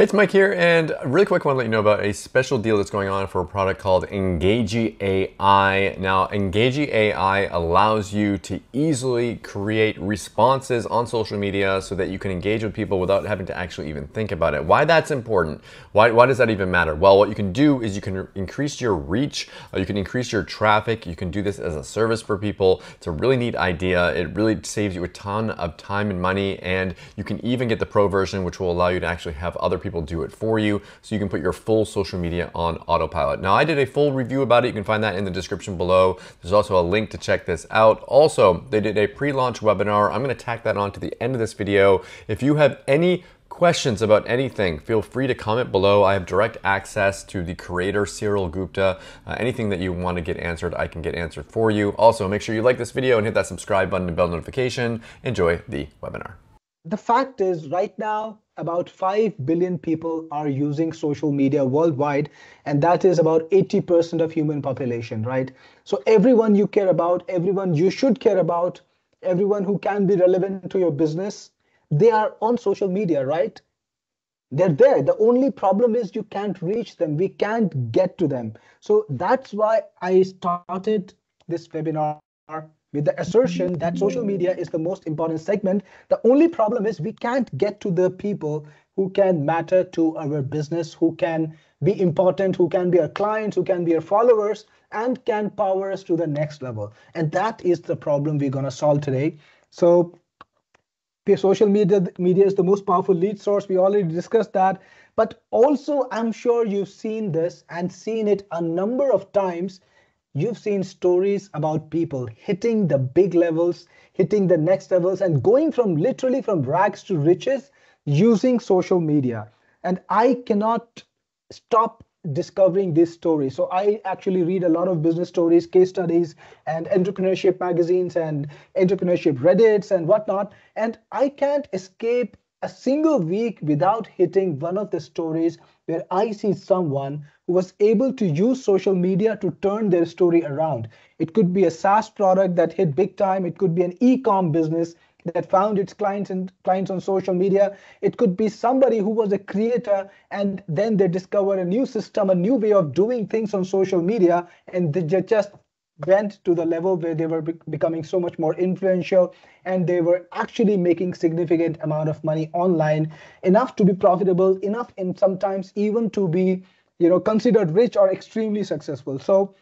Hey, it's Mike here, and really quick, I want to let you know about a special deal that's going on for a product called Engagi AI. Now, Engagi AI allows you to easily create responses on social media so that you can engage with people without having to actually even think about it. Why that's important? Why, why does that even matter? Well, what you can do is you can increase your reach, uh, you can increase your traffic, you can do this as a service for people. It's a really neat idea. It really saves you a ton of time and money, and you can even get the pro version, which will allow you to actually have other people people do it for you so you can put your full social media on autopilot. Now, I did a full review about it. You can find that in the description below. There's also a link to check this out. Also, they did a pre launch webinar. I'm going to tack that on to the end of this video. If you have any questions about anything, feel free to comment below. I have direct access to the creator, Cyril Gupta. Uh, anything that you want to get answered, I can get answered for you. Also, make sure you like this video and hit that subscribe button and bell notification. Enjoy the webinar. The fact is, right now, about 5 billion people are using social media worldwide and that is about 80% of human population right? So everyone you care about everyone you should care about everyone who can be relevant to your business they are on social media right? They're there. The only problem is you can't reach them. We can't get to them. So that's why i started this webinar with the assertion mm-hmm. that social media is the most important segment. The only problem is we can't get to the people who can matter to our business, who can be important, who can be our clients, who can be our followers, and can power us to the next level. And that is the problem we're going to solve today. So social media media is the most powerful lead source. We already discussed that. But also, I'm sure you've seen this and seen it a number of times You've seen stories about people hitting the big levels, hitting the next levels, and going from literally from rags to riches using social media. And I cannot stop discovering this story. So I actually read a lot of business stories, case studies, and entrepreneurship magazines and entrepreneurship Reddits and whatnot. And I can't escape a single week without hitting one of the stories where I see someone was able to use social media to turn their story around. It could be a SaaS product that hit big time. It could be an e-com business that found its clients and clients on social media. It could be somebody who was a creator and then they discover a new system, a new way of doing things on social media, and they just went to the level where they were be becoming so much more influential and they were actually making significant amount of money online enough to be profitable enough and sometimes even to be you know considered rich or extremely successful. So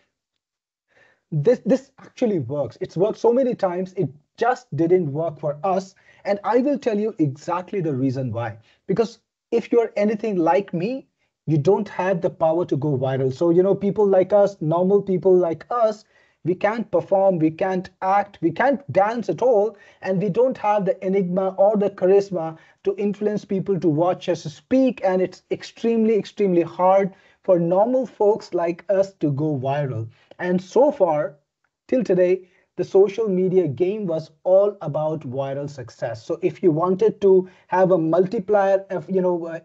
this this actually works. It's worked so many times it just didn't work for us. And i will tell you exactly the reason why. Because if you're anything like me you don't have the power to go viral. So you know people like us normal people like us we can't perform we can't act we can't dance at all and we don't have the enigma or the charisma to influence people to watch us speak and it's extremely extremely hard for normal folks like us to go viral. And so far, till today, the social media game was all about viral success. So if you wanted to have a multiplier, you know,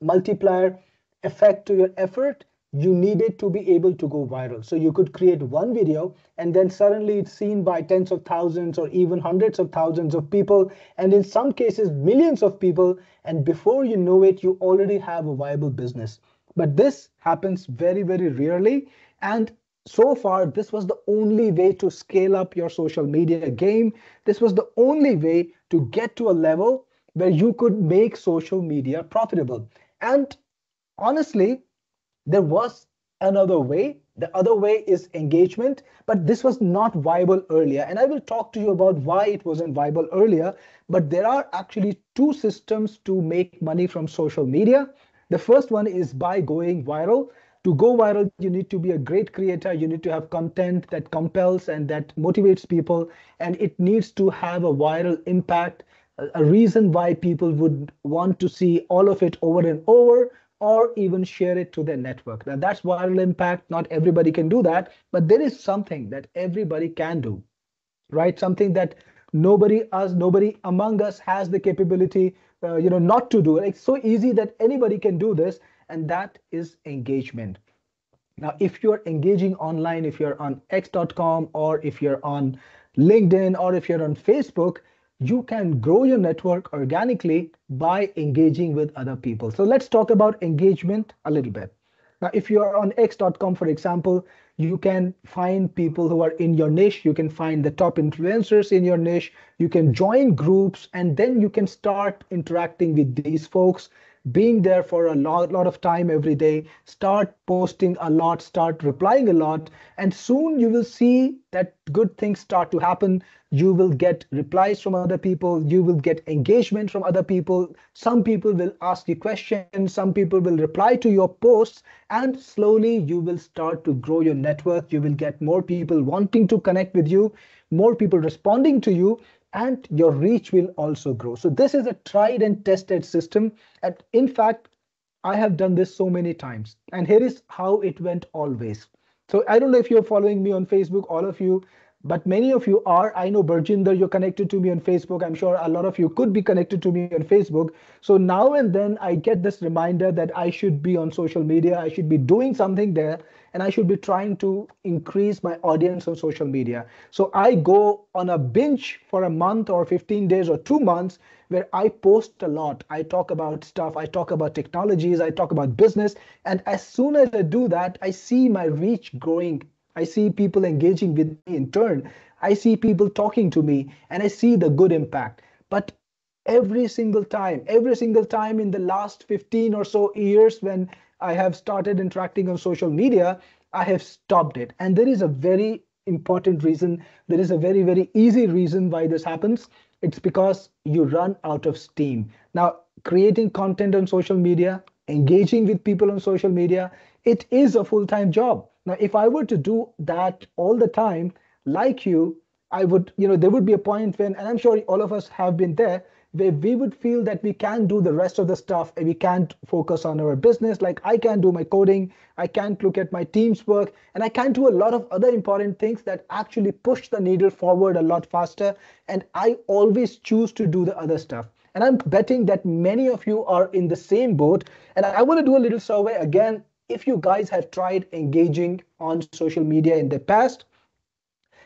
multiplier effect to your effort, you needed to be able to go viral. So you could create one video and then suddenly it's seen by tens of thousands or even hundreds of thousands of people. And in some cases, millions of people. And before you know it, you already have a viable business. But this happens very, very rarely. And so far, this was the only way to scale up your social media game. This was the only way to get to a level where you could make social media profitable. And honestly, there was another way. The other way is engagement, but this was not viable earlier. And I will talk to you about why it wasn't viable earlier. But there are actually two systems to make money from social media. The first one is by going viral. To go viral, you need to be a great creator. You need to have content that compels and that motivates people. And it needs to have a viral impact, a reason why people would want to see all of it over and over or even share it to their network. Now that's viral impact. Not everybody can do that, but there is something that everybody can do, right? Something that nobody us, nobody among us has the capability uh, you know, not to do it. It's so easy that anybody can do this, and that is engagement. Now, if you're engaging online, if you're on x.com or if you're on LinkedIn or if you're on Facebook, you can grow your network organically by engaging with other people. So let's talk about engagement a little bit. Now, if you're on x.com, for example, you can find people who are in your niche. You can find the top influencers in your niche. You can join groups and then you can start interacting with these folks being there for a lot, lot of time every day, start posting a lot, start replying a lot, and soon you will see that good things start to happen. You will get replies from other people, you will get engagement from other people. Some people will ask you questions, some people will reply to your posts, and slowly you will start to grow your network. You will get more people wanting to connect with you, more people responding to you, and your reach will also grow. So this is a tried and tested system. And in fact, I have done this so many times. And here is how it went always. So I don't know if you're following me on Facebook, all of you, but many of you are. I know Burjinder, you're connected to me on Facebook. I'm sure a lot of you could be connected to me on Facebook. So now and then I get this reminder that I should be on social media. I should be doing something there and I should be trying to increase my audience on social media. So I go on a binge for a month or 15 days or two months where I post a lot. I talk about stuff, I talk about technologies, I talk about business. And as soon as I do that, I see my reach growing. I see people engaging with me in turn. I see people talking to me and I see the good impact. But every single time, every single time in the last 15 or so years when I have started interacting on social media, I have stopped it. And there is a very important reason. There is a very, very easy reason why this happens. It's because you run out of steam. Now, creating content on social media, engaging with people on social media, it is a full time job. Now, if I were to do that all the time, like you, I would, you know, there would be a point when, and I'm sure all of us have been there, where we would feel that we can't do the rest of the stuff and we can't focus on our business. Like I can't do my coding, I can't look at my team's work, and I can't do a lot of other important things that actually push the needle forward a lot faster. And I always choose to do the other stuff. And I'm betting that many of you are in the same boat. And I want to do a little survey again. If you guys have tried engaging on social media in the past,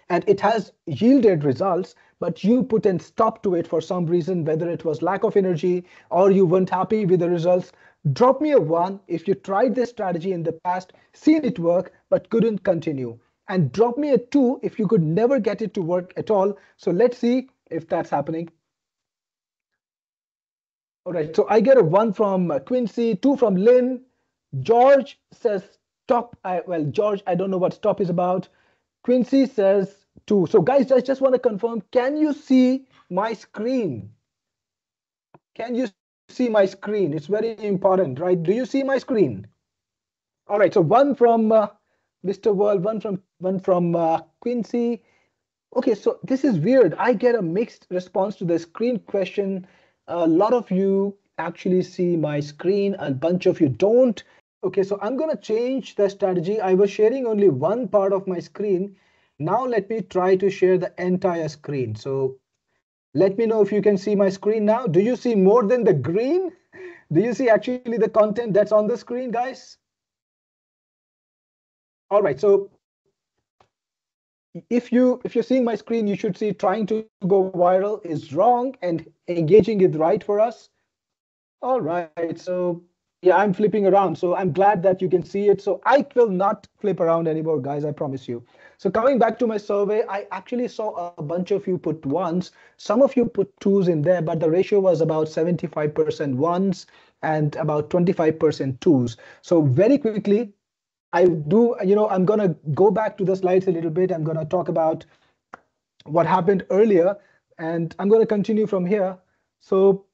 and it has yielded results, but you put a stop to it for some reason, whether it was lack of energy or you weren't happy with the results, drop me a one if you tried this strategy in the past, seen it work, but couldn't continue. And drop me a two if you could never get it to work at all. So let's see if that's happening. All right, so I get a one from Quincy, two from Lynn. George says stop. I, well, George, I don't know what stop is about. Quincy says two. So guys, I just want to confirm, can you see my screen? Can you see my screen? It's very important, right? Do you see my screen? All right, so one from uh, Mr. World, one from one from uh, Quincy. Okay, so this is weird. I get a mixed response to the screen question. A lot of you actually see my screen, a bunch of you don't. Okay, so I'm gonna change the strategy. I was sharing only one part of my screen now let me try to share the entire screen. So let me know if you can see my screen now. Do you see more than the green? Do you see actually the content that's on the screen, guys? All right, so if you if you're seeing my screen, you should see trying to go viral is wrong and engaging is right for us. All right, so yeah, I'm flipping around. So I'm glad that you can see it. So I will not flip around anymore, guys, I promise you. So coming back to my survey, I actually saw a bunch of you put ones. Some of you put twos in there, but the ratio was about 75% ones and about 25% twos. So very quickly, I do, you know, I'm going to go back to the slides a little bit. I'm going to talk about what happened earlier, and I'm going to continue from here. So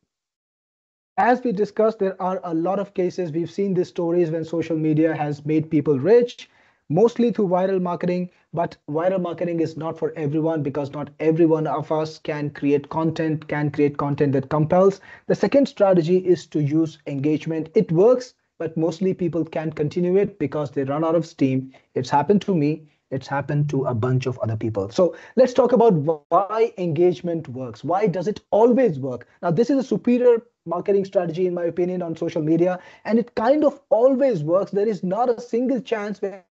as we discussed, there are a lot of cases. We've seen these stories when social media has made people rich mostly through viral marketing but viral marketing is not for everyone because not every one of us can create content can create content that compels. The second strategy is to use engagement. It works but mostly people can't continue it because they run out of steam. It's happened to me. It's happened to a bunch of other people. So let's talk about why engagement works. Why does it always work? Now this is a superior marketing strategy in my opinion on social media and it kind of always works there is not a single chance where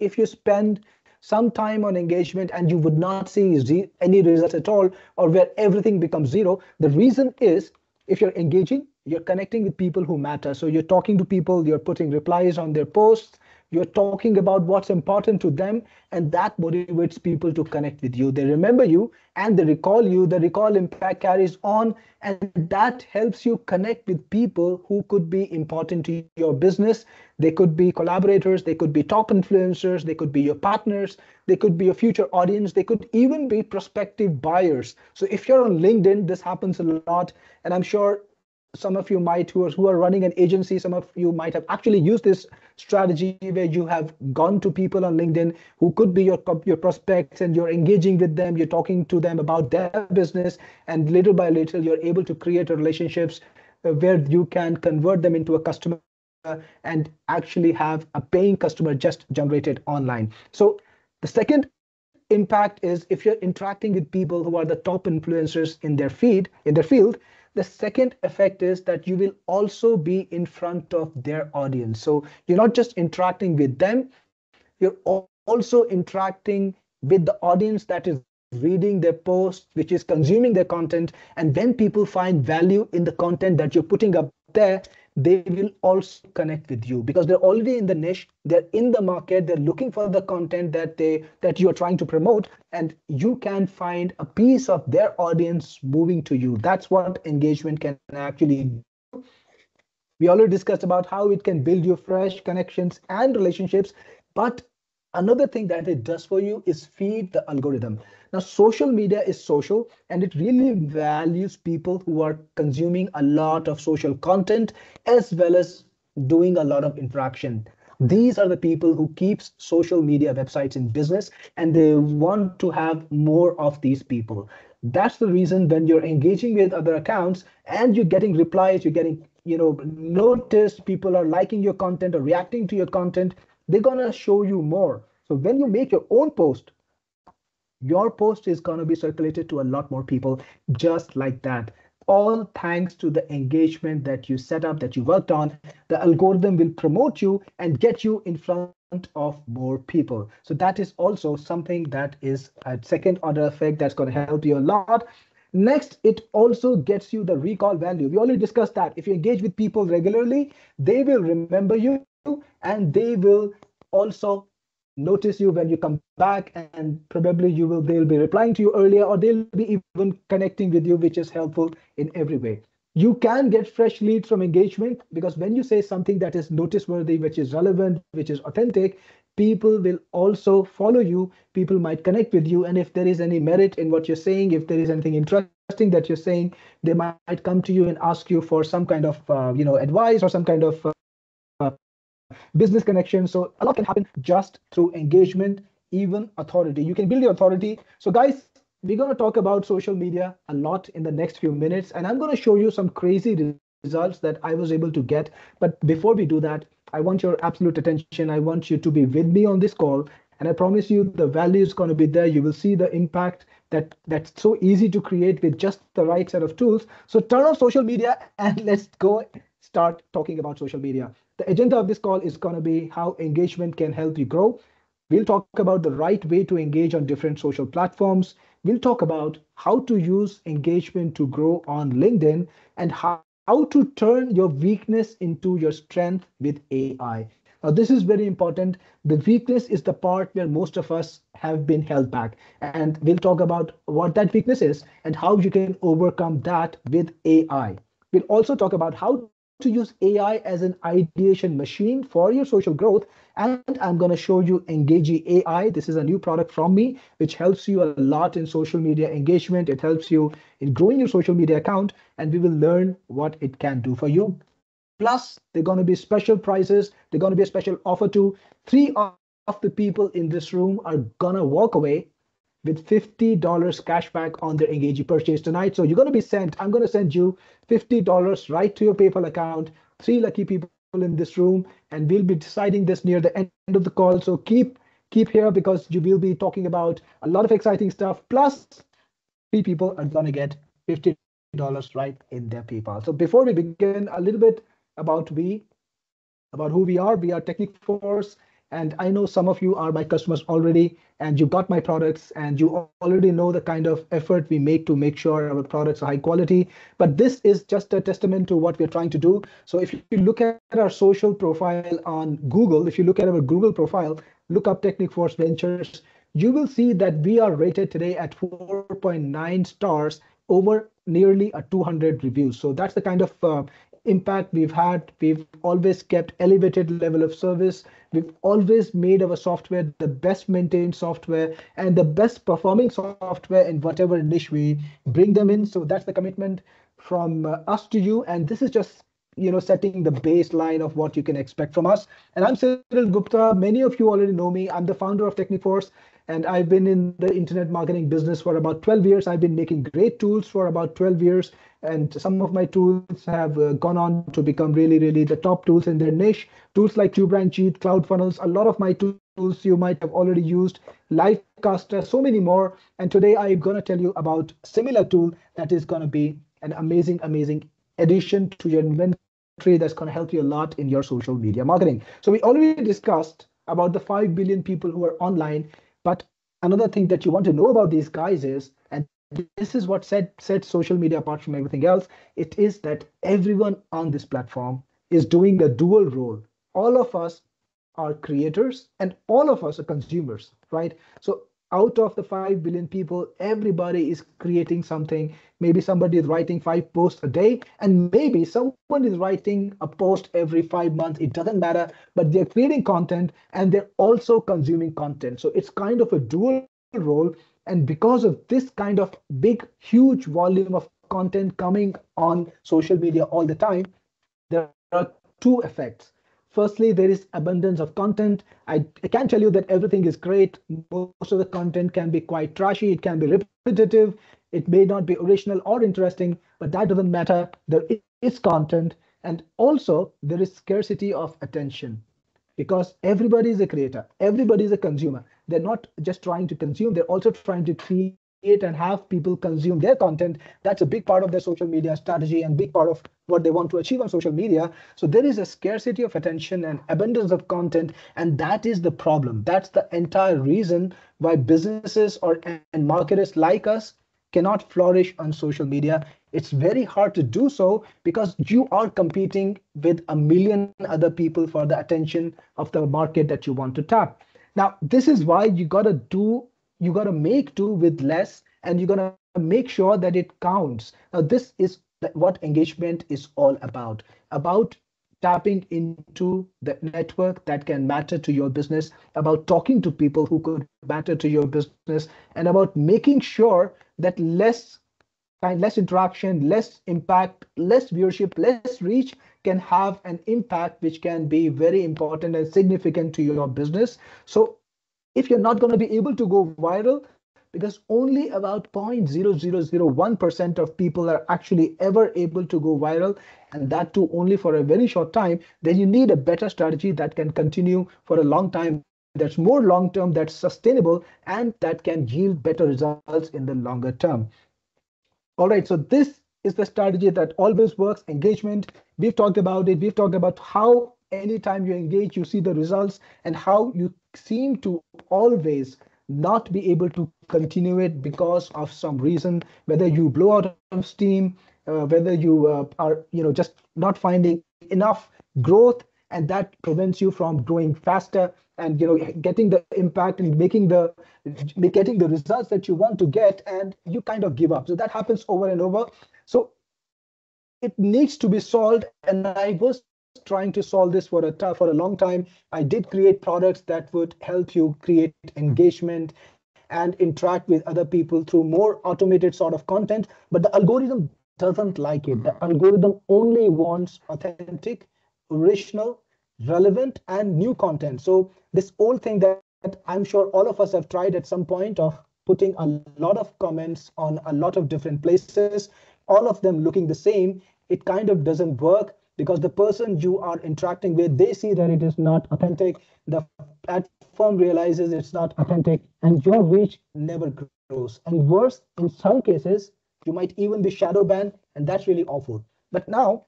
if you spend some time on engagement and you would not see any results at all or where everything becomes zero. The reason is if you're engaging, you're connecting with people who matter. So you're talking to people, you're putting replies on their posts, you're talking about what's important to them, and that motivates people to connect with you. They remember you and they recall you. The recall impact carries on, and that helps you connect with people who could be important to your business. They could be collaborators, they could be top influencers, they could be your partners, they could be your future audience, they could even be prospective buyers. So if you're on LinkedIn, this happens a lot, and I'm sure some of you might who are, who are running an agency some of you might have actually used this strategy where you have gone to people on linkedin who could be your your prospects and you're engaging with them you're talking to them about their business and little by little you're able to create relationships uh, where you can convert them into a customer and actually have a paying customer just generated online. So the second impact is if you're interacting with people who are the top influencers in their feed in their field the second effect is that you will also be in front of their audience. So you're not just interacting with them, you're also interacting with the audience that is reading their posts, which is consuming their content. And when people find value in the content that you're putting up there, they will also connect with you because they're already in the niche they're in the market they're looking for the content that they that you're trying to promote and you can find a piece of their audience moving to you that's what engagement can actually do we already discussed about how it can build you fresh connections and relationships but Another thing that it does for you is feed the algorithm. Now, social media is social and it really values people who are consuming a lot of social content as well as doing a lot of interaction. These are the people who keeps social media websites in business and they want to have more of these people. That's the reason when you're engaging with other accounts and you're getting replies, you're getting, you know, notice people are liking your content or reacting to your content, they're gonna show you more. So when you make your own post, your post is gonna be circulated to a lot more people just like that. All thanks to the engagement that you set up, that you worked on, the algorithm will promote you and get you in front of more people. So that is also something that is a second order effect that's going to help you a lot. Next, it also gets you the recall value. We already discussed that. If you engage with people regularly, they will remember you and they will also notice you when you come back and probably you will they'll be replying to you earlier or they'll be even connecting with you which is helpful in every way. You can get fresh leads from engagement because when you say something that is noticeworthy which is relevant which is authentic people will also follow you. People might connect with you and if there is any merit in what you're saying if there is anything interesting that you're saying they might come to you and ask you for some kind of uh, you know advice or some kind of uh, business connections. So a lot can happen just through engagement, even authority. You can build your authority. So guys, we're going to talk about social media a lot in the next few minutes, and I'm going to show you some crazy results that I was able to get. But before we do that, I want your absolute attention. I want you to be with me on this call. And I promise you the value is going to be there. You will see the impact that that's so easy to create with just the right set of tools. So turn on social media and let's go start talking about social media. The agenda of this call is going to be how engagement can help you grow. We'll talk about the right way to engage on different social platforms. We'll talk about how to use engagement to grow on LinkedIn and how, how to turn your weakness into your strength with AI. Now, this is very important. The weakness is the part where most of us have been held back. And we'll talk about what that weakness is and how you can overcome that with AI. We'll also talk about how to use AI as an ideation machine for your social growth. And I'm going to show you Engagi AI. This is a new product from me, which helps you a lot in social media engagement. It helps you in growing your social media account, and we will learn what it can do for you. Plus, there are going to be special prizes. They're going to be a special offer too. Three of the people in this room are going to walk away with $50 cash back on their Engagi purchase tonight. So you're going to be sent, I'm going to send you $50 right to your PayPal account. Three lucky people in this room, and we'll be deciding this near the end of the call. So keep keep here because you will be talking about a lot of exciting stuff. Plus, three people are going to get $50 right in their PayPal. So before we begin, a little bit about we, about who we are. We are TechniForce and I know some of you are my customers already, and you got my products, and you already know the kind of effort we make to make sure our products are high quality. But this is just a testament to what we're trying to do. So if you look at our social profile on Google, if you look at our Google profile, look up TechniForce Ventures, you will see that we are rated today at 4.9 stars over nearly a 200 reviews. So that's the kind of uh, impact we've had. We've always kept elevated level of service. We've always made our software the best maintained software and the best performing software in whatever niche we bring them in. So that's the commitment from uh, us to you. And this is just you know setting the baseline of what you can expect from us and i'm cyril gupta many of you already know me i'm the founder of techniforce and I've been in the internet marketing business for about 12 years. I've been making great tools for about 12 years, and some of my tools have uh, gone on to become really, really the top tools in their niche. Tools like TubeRank, Cloud Funnels, a lot of my tools you might have already used, Livecaster, so many more. And today I'm going to tell you about a similar tool that is going to be an amazing, amazing addition to your inventory that's going to help you a lot in your social media marketing. So we already discussed about the 5 billion people who are online but another thing that you want to know about these guys is, and this is what set sets social media apart from everything else, it is that everyone on this platform is doing a dual role. All of us are creators and all of us are consumers, right? So out of the 5 billion people, everybody is creating something. Maybe somebody is writing five posts a day, and maybe someone is writing a post every five months. It doesn't matter, but they're creating content and they're also consuming content. So it's kind of a dual role. And because of this kind of big, huge volume of content coming on social media all the time, there are two effects firstly there is abundance of content. I, I can tell you that everything is great. Most of the content can be quite trashy. It can be repetitive. It may not be original or interesting but that doesn't matter. There is content. And also there is scarcity of attention. Because everybody is a creator. Everybody is a consumer. They're not just trying to consume. They're also trying to create and have people consume their content that's a big part of their social media strategy and big part of what they want to achieve on social media. So there is a scarcity of attention and abundance of content and that is the problem. That's the entire reason why businesses or and marketers like us cannot flourish on social media. It's very hard to do so because you are competing with a million other people for the attention of the market that you want to tap. Now this is why you got to do you got to make do with less and you're going to make sure that it counts. Now, this is what engagement is all about, about tapping into the network that can matter to your business, about talking to people who could matter to your business, and about making sure that less kind, less interaction, less impact, less viewership, less reach can have an impact which can be very important and significant to your business. So if you're not going to be able to go viral, because only about 0.0001% of people are actually ever able to go viral, and that too only for a very short time, then you need a better strategy that can continue for a long time, that's more long term, that's sustainable, and that can yield better results in the longer term. All right, so this is the strategy that always works engagement. We've talked about it, we've talked about how anytime you engage, you see the results and how you seem to always not be able to continue it because of some reason, whether you blow out of steam, uh, whether you uh, are, you know, just not finding enough growth, and that prevents you from growing faster and you know getting the impact and making the getting the results that you want to get, and you kind of give up. So that happens over and over. So it needs to be solved, and I was trying to solve this for a for a long time. I did create products that would help you create engagement and interact with other people through more automated sort of content, but the algorithm doesn't like it. The mm-hmm. algorithm only wants authentic, original, relevant, and new content. So this old thing that I'm sure all of us have tried at some point of putting a lot of comments on a lot of different places, all of them looking the same, it kind of doesn't work because the person you are interacting with they see that it is not authentic the platform realizes it's not authentic and your reach never grows and worse in some cases you might even be shadow banned and that's really awful but now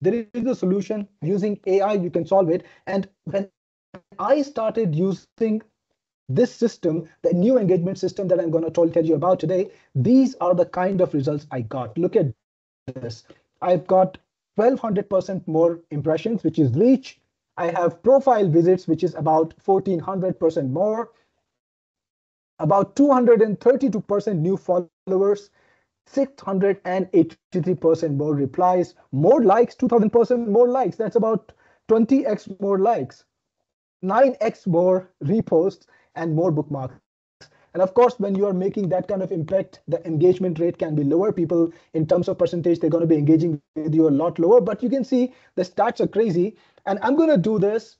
there is a solution using ai you can solve it and when I started using this system, the new engagement system that I'm going to tell you about today, these are the kind of results I got. Look at this. I've got 1200% more impressions, which is reach. I have profile visits, which is about 1400% more. About 232% new followers, 683% more replies, more likes, 2000% more likes. That's about 20x more likes, 9x more reposts, and more bookmarks. And of course, when you are making that kind of impact, the engagement rate can be lower. People, in terms of percentage, they're going to be engaging with you a lot lower. But you can see the stats are crazy. And I'm going to do this.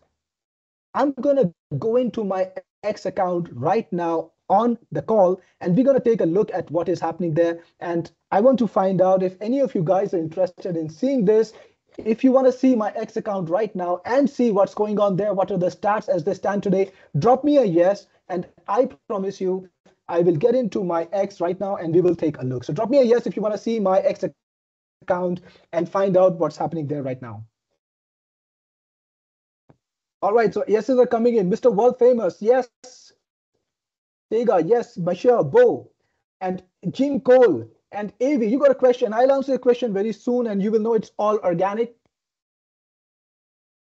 I'm going to go into my X account right now on the call, and we're going to take a look at what is happening there. And I want to find out if any of you guys are interested in seeing this. If you want to see my X account right now and see what's going on there, what are the stats as they stand today, drop me a yes. And I promise you, I will get into my X right now and we will take a look. So drop me a yes if you want to see my X account and find out what's happening there right now. All right, so yeses are coming in. Mr. World Famous, yes. Tega, yes. Michelle, Bo, and Jim Cole, and Avi, you got a question. I'll answer your question very soon and you will know it's all organic.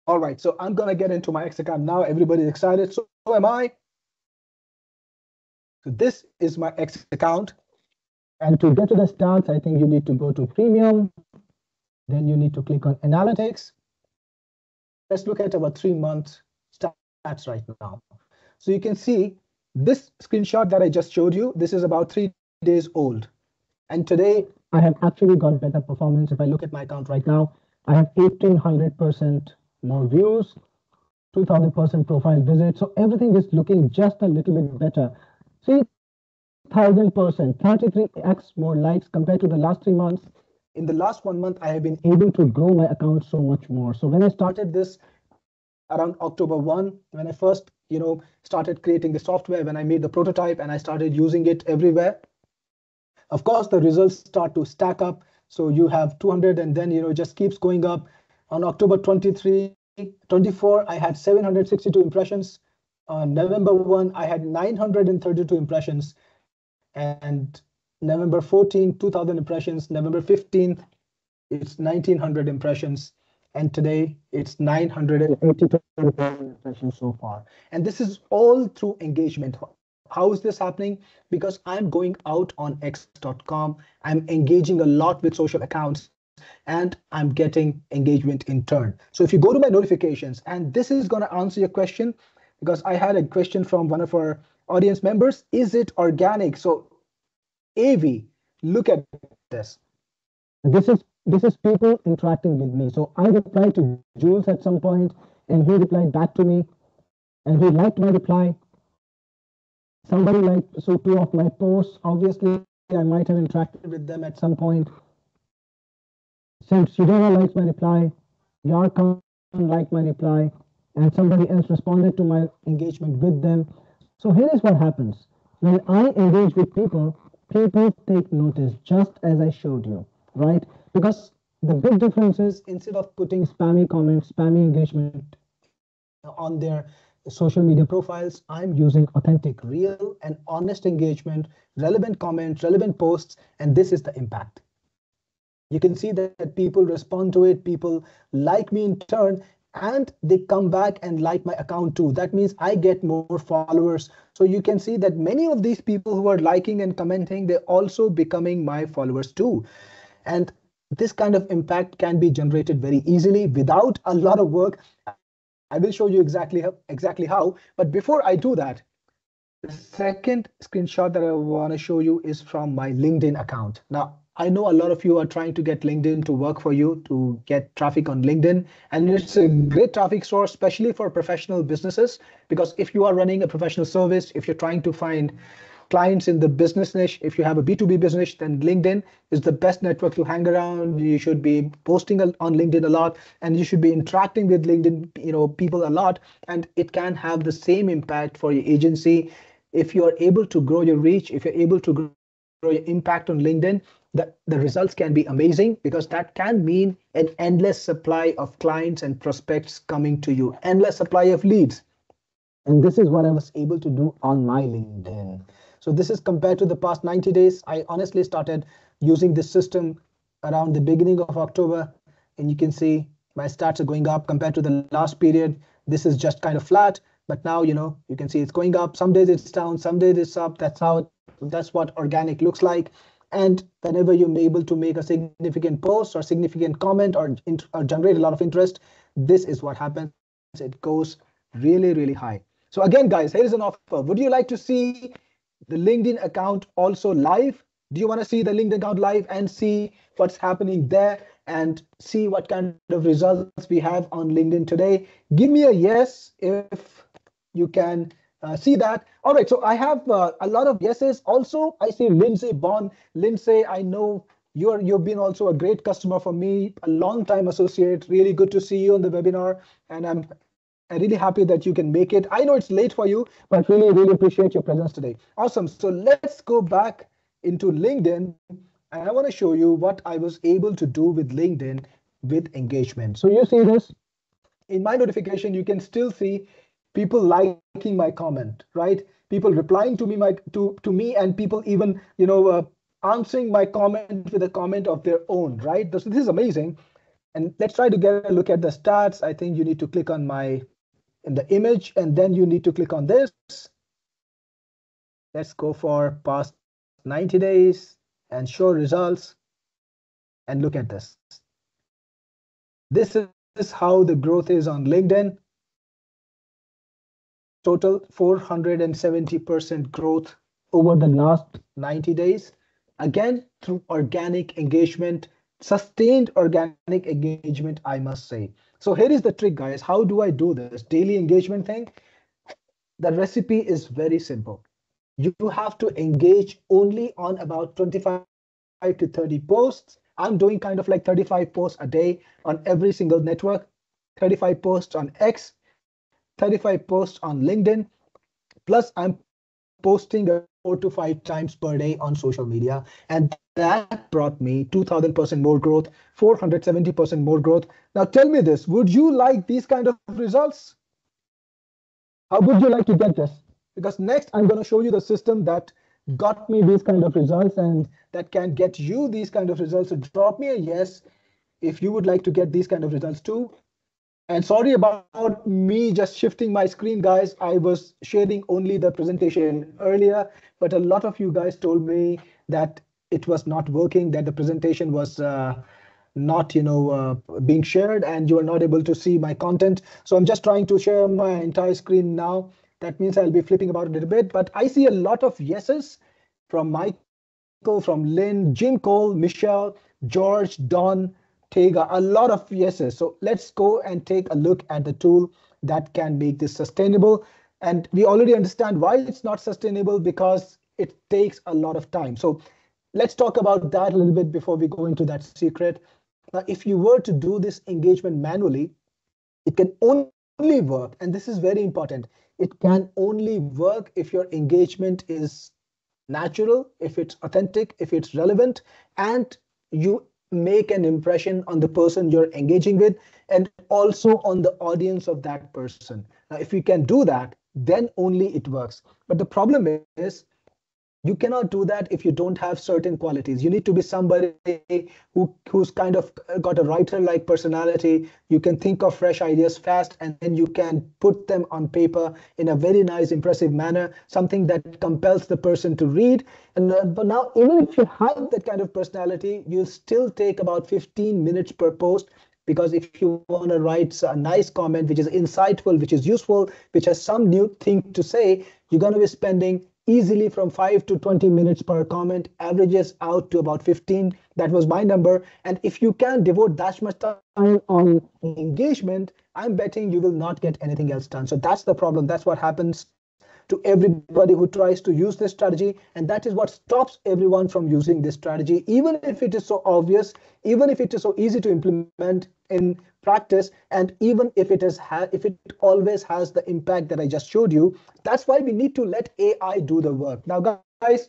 All right, so I'm gonna get into my X account now. Everybody's excited, so am I. So this is my X account. And to get to the stats, I think you need to go to premium. Then you need to click on analytics. Let's look at our three month stats right now. So you can see this screenshot that I just showed you, this is about three days old. And today I have actually got better performance. If I look at my account right now, I have 1800% more views, 2000% profile visits. So everything is looking just a little bit better. See, 1000%, 33x more likes compared to the last three months. In the last one month, I have been able to grow my account so much more. So when I started this around October 1, when I first, you know, started creating the software, when I made the prototype and I started using it everywhere, of course, the results start to stack up. So you have 200 and then, you know, just keeps going up. On October 23, 24, I had 762 impressions. On November 1, I had 932 impressions. And November 14, 2000 impressions. November 15th, it's 1900 impressions. And today it's 982 impressions so far. And this is all through engagement. How is this happening? Because I'm going out on x.com, I'm engaging a lot with social accounts, and I'm getting engagement in turn. So if you go to my notifications, and this is going to answer your question, because I had a question from one of our audience members, is it organic? So AV, look at this. This is this is people interacting with me. So I replied to Jules at some point, and he replied back to me, and he liked my reply somebody liked so two of my posts obviously i might have interacted with them at some point since Sudhana likes my reply Yarkhan liked my reply and somebody else responded to my engagement with them. So here is what happens. When i engage with people people take notice just as i showed you right? Because the big difference is instead of putting spammy comments spammy engagement on their social media profiles, I'm using authentic, real, and honest engagement, relevant comments, relevant posts, and this is the impact. You can see that people respond to it, people like me in turn, and they come back and like my account too. That means I get more followers. So you can see that many of these people who are liking and commenting, they're also becoming my followers too. And this kind of impact can be generated very easily without a lot of work. I will show you exactly how, exactly how. But before I do that, the second screenshot that I want to show you is from my LinkedIn account. Now, I know a lot of you are trying to get LinkedIn to work for you to get traffic on LinkedIn. And it's a great traffic source, especially for professional businesses, because if you are running a professional service, if you're trying to find clients in the business niche. If you have a B2B business, then LinkedIn is the best network to hang around. You should be posting on LinkedIn a lot and you should be interacting with LinkedIn you know, people a lot. And it can have the same impact for your agency. If you are able to grow your reach, if you're able to grow your impact on LinkedIn, the, the results can be amazing because that can mean an endless supply of clients and prospects coming to you, endless supply of leads And this is what I was able to do on my LinkedIn. So this is compared to the past 90 days. I honestly started using this system around the beginning of October. And you can see my stats are going up compared to the last period. This is just kind of flat, but now, you know, you can see it's going up. Some days it's down, some days it's up. That's how, it, that's what organic looks like. And whenever you're able to make a significant post or significant comment or, or generate a lot of interest, this is what happens. It goes really, really high. So again, guys, here is an offer. Would you like to see the LinkedIn account also live? Do you want to see the LinkedIn account live and see what's happening there and see what kind of results we have on LinkedIn today? Give me a yes if you can uh, see that. All right, so I have uh, a lot of yeses. Also, I see Lindsay Bond. Lindsay, I know you're you've been also a great customer for me, a long time associate. Really good to see you on the webinar, and I'm I'm really happy that you can make it. I know it's late for you, but really, really appreciate your presence today. Awesome. So let's go back into LinkedIn, and I want to show you what I was able to do with LinkedIn with engagement. So you see this in my notification, you can still see people liking my comment, right? People replying to me, my to to me, and people even you know uh, answering my comment with a comment of their own, right? This, this is amazing. And let's try to get a look at the stats. I think you need to click on my in the image, and then you need to click on this. Let's go for past 90 days and show results and look at this. This is how the growth is on LinkedIn total 470% growth over the last 90 days. Again, through organic engagement, sustained organic engagement, I must say. So here is the trick, guys. How do I do this daily engagement thing? The recipe is very simple. You have to engage only on about 25 to 30 posts. I'm doing kind of like 35 posts a day on every single network, 35 posts on X, 35 posts on LinkedIn. Plus, I'm posting four to five times per day on social media. And that brought me 2000% more growth, 470% more growth. Now tell me this, would you like these kind of results? How would you like to get this? Because next I'm going to show you the system that got me these kind of results and that can get you these kind of results. So drop me a yes if you would like to get these kind of results too. And sorry about me just shifting my screen, guys. I was sharing only the presentation earlier, but a lot of you guys told me that it was not working, that the presentation was uh, not, you know, uh, being shared, and you are not able to see my content. So I'm just trying to share my entire screen now. That means I'll be flipping about a little bit, but I see a lot of yeses from Michael, from Lynn, Jim Cole, Michelle, George, Don, Tega, a lot of yeses. So let's go and take a look at the tool that can make this sustainable. And we already understand why it's not sustainable because it takes a lot of time. So let's talk about that a little bit before we go into that secret. Now, if you were to do this engagement manually, it can only work, and this is very important, it can only work if your engagement is natural, if it's authentic, if it's relevant, and you make an impression on the person you're engaging with and also on the audience of that person. Now, if you can do that, then only it works. But the problem is you cannot do that if you don't have certain qualities. You need to be somebody who who's kind of got a writer like personality. You can think of fresh ideas fast and then you can put them on paper in a very nice impressive manner something that compels the person to read. And uh, but now even if you have that kind of personality you'll still take about 15 minutes per post. Because if you want to write a nice comment which is insightful which is useful which has some new thing to say you're going to be spending easily from 5 to 20 minutes per comment averages out to about 15 that was my number. And if you can devote that much time on engagement i'm betting you will not get anything else done. So that's the problem. That's what happens to everybody who tries to use this strategy. And that is what stops everyone from using this strategy, even if it is so obvious, even if it is so easy to implement in practice, and even if it is if it always has the impact that I just showed you. That's why we need to let AI do the work. Now, guys,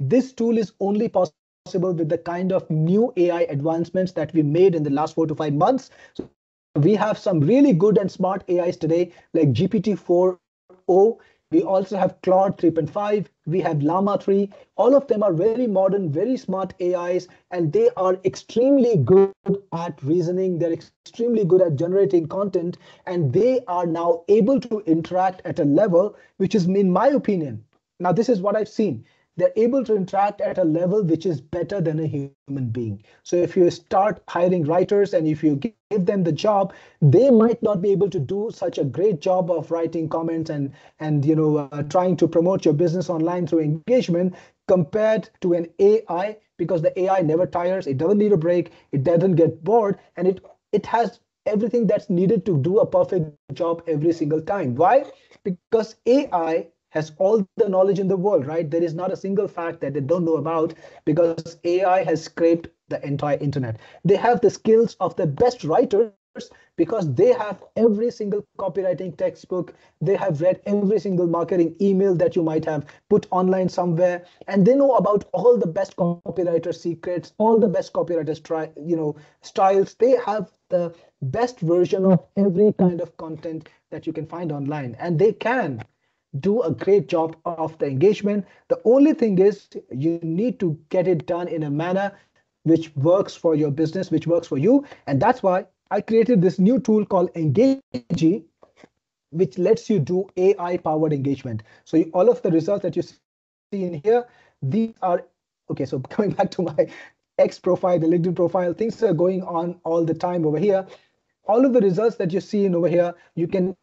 this tool is only possible with the kind of new AI advancements that we made in the last four to five months. So we have some really good and smart AIs today, like GPT-4o. We also have Claude 3.5. We have Llama 3. All of them are very modern, very smart AIs, and they are extremely good at reasoning. They're extremely good at generating content, and they are now able to interact at a level which is, in my opinion, now this is what I've seen they're able to interact at a level which is better than a human being. So if you start hiring writers and if you give them the job, they might not be able to do such a great job of writing comments and and you know uh, trying to promote your business online through engagement compared to an AI because the AI never tires, it doesn't need a break, it doesn't get bored, and it it has everything that's needed to do a perfect job every single time. Why? Because AI has all the knowledge in the world, right? There is not a single fact that they don't know about because AI has scraped the entire internet. They have the skills of the best writers because they have every single copywriting textbook. They have read every single marketing email that you might have put online somewhere. And they know about all the best copywriter secrets all the best copywriters try you know styles. They have the best version of every kind of content that you can find online. And they can do a great job of the engagement. The only thing is you need to get it done in a manner which works for your business, which works for you. And that's why I created this new tool called Engagi, which lets you do AI powered engagement. So all of the results that you see in here, these are, okay, so coming back to my X profile, the LinkedIn profile, things are going on all the time over here. All of the results that you see in over here, you can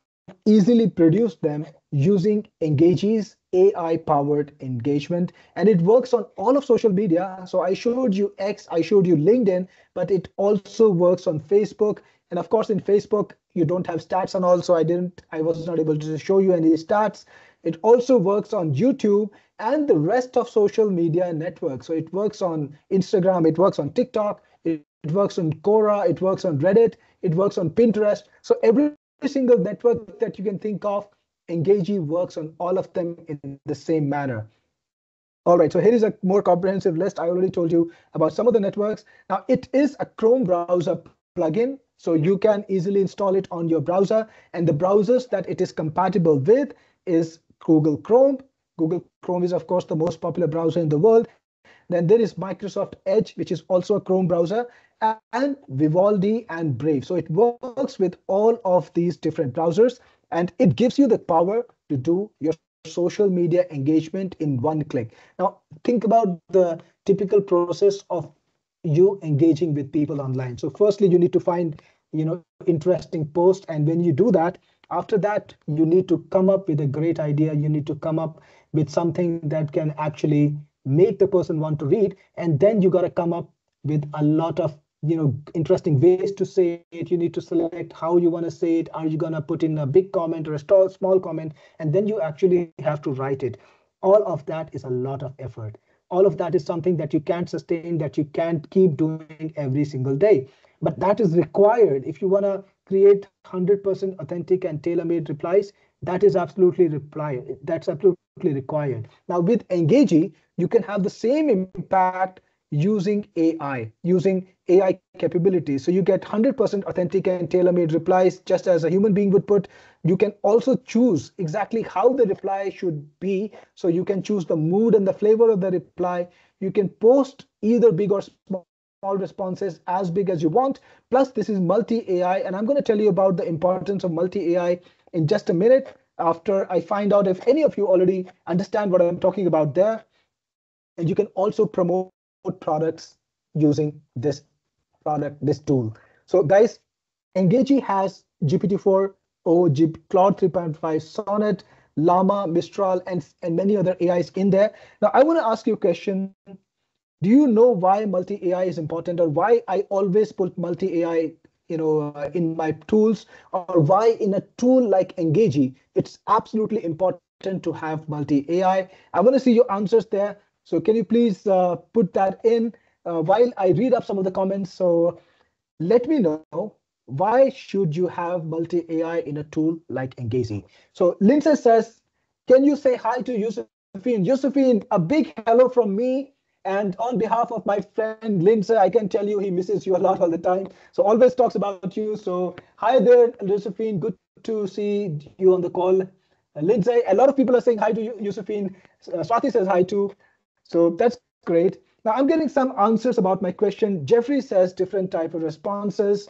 easily produce them using Engagi's AI powered engagement. And it works on all of social media. So I showed you X, I showed you LinkedIn, but it also works on Facebook. And of course, in Facebook, you don't have stats and all. So I didn't, I was not able to show you any stats. It also works on YouTube and the rest of social media networks. So it works on Instagram, it works on TikTok, it, it works on Quora, it works on Reddit, it works on Pinterest. So every single network that you can think of, Engagi works on all of them in the same manner. All right, so here is a more comprehensive list. I already told you about some of the networks. Now, it is a Chrome browser plugin, so you can easily install it on your browser. And the browsers that it is compatible with is Google Chrome. Google Chrome is, of course, the most popular browser in the world. Then there is Microsoft Edge, which is also a Chrome browser, and Vivaldi and Brave. So it works with all of these different browsers and it gives you the power to do your social media engagement in one click. Now, think about the typical process of you engaging with people online. So firstly, you need to find, you know, interesting post. And when you do that, after that, you need to come up with a great idea. You need to come up with something that can actually make the person want to read. And then you got to come up with a lot of you know interesting ways to say it. You need to select how you want to say it. Are you going to put in a big comment or a small comment? And then you actually have to write it. All of that is a lot of effort. All of that is something that you can't sustain that you can't keep doing every single day. But that is required. If you want to create 100% authentic and tailor-made replies that is absolutely required that's absolutely required. Now with Engagi you can have the same impact using AI, using AI capabilities. So you get 100% authentic and tailor-made replies just as a human being would put. You can also choose exactly how the reply should be. So you can choose the mood and the flavor of the reply. You can post either big or small responses as big as you want. Plus, this is multi-AI, and I'm going to tell you about the importance of multi-AI in just a minute after I find out if any of you already understand what I'm talking about there. And you can also promote products using this product, this tool. So guys, Engagi has GPT-4 or G Claude 3.5 Sonnet, Llama, Mistral, and, and many other AIs in there. Now, I want to ask you a question. Do you know why multi-AI is important or why I always put multi-AI you know, uh, in my tools or why in a tool like Engagi, it's absolutely important to have multi-AI. I want to see your answers there. So can you please uh, put that in uh, while I read up some of the comments? So let me know why should you have multi-AI in a tool like Engagi? So Lindsay says, can you say hi to Josephine? Josephine, a big hello from me. And on behalf of my friend Lindsay, I can tell you he misses you a lot all the time. So always talks about you. So hi there, Josephine. Good to see you on the call. Uh, Lindsay, a lot of people are saying hi to you, Josephine. Uh, Swati says hi too. So that's great. Now I'm getting some answers about my question. Jeffrey says different type of responses.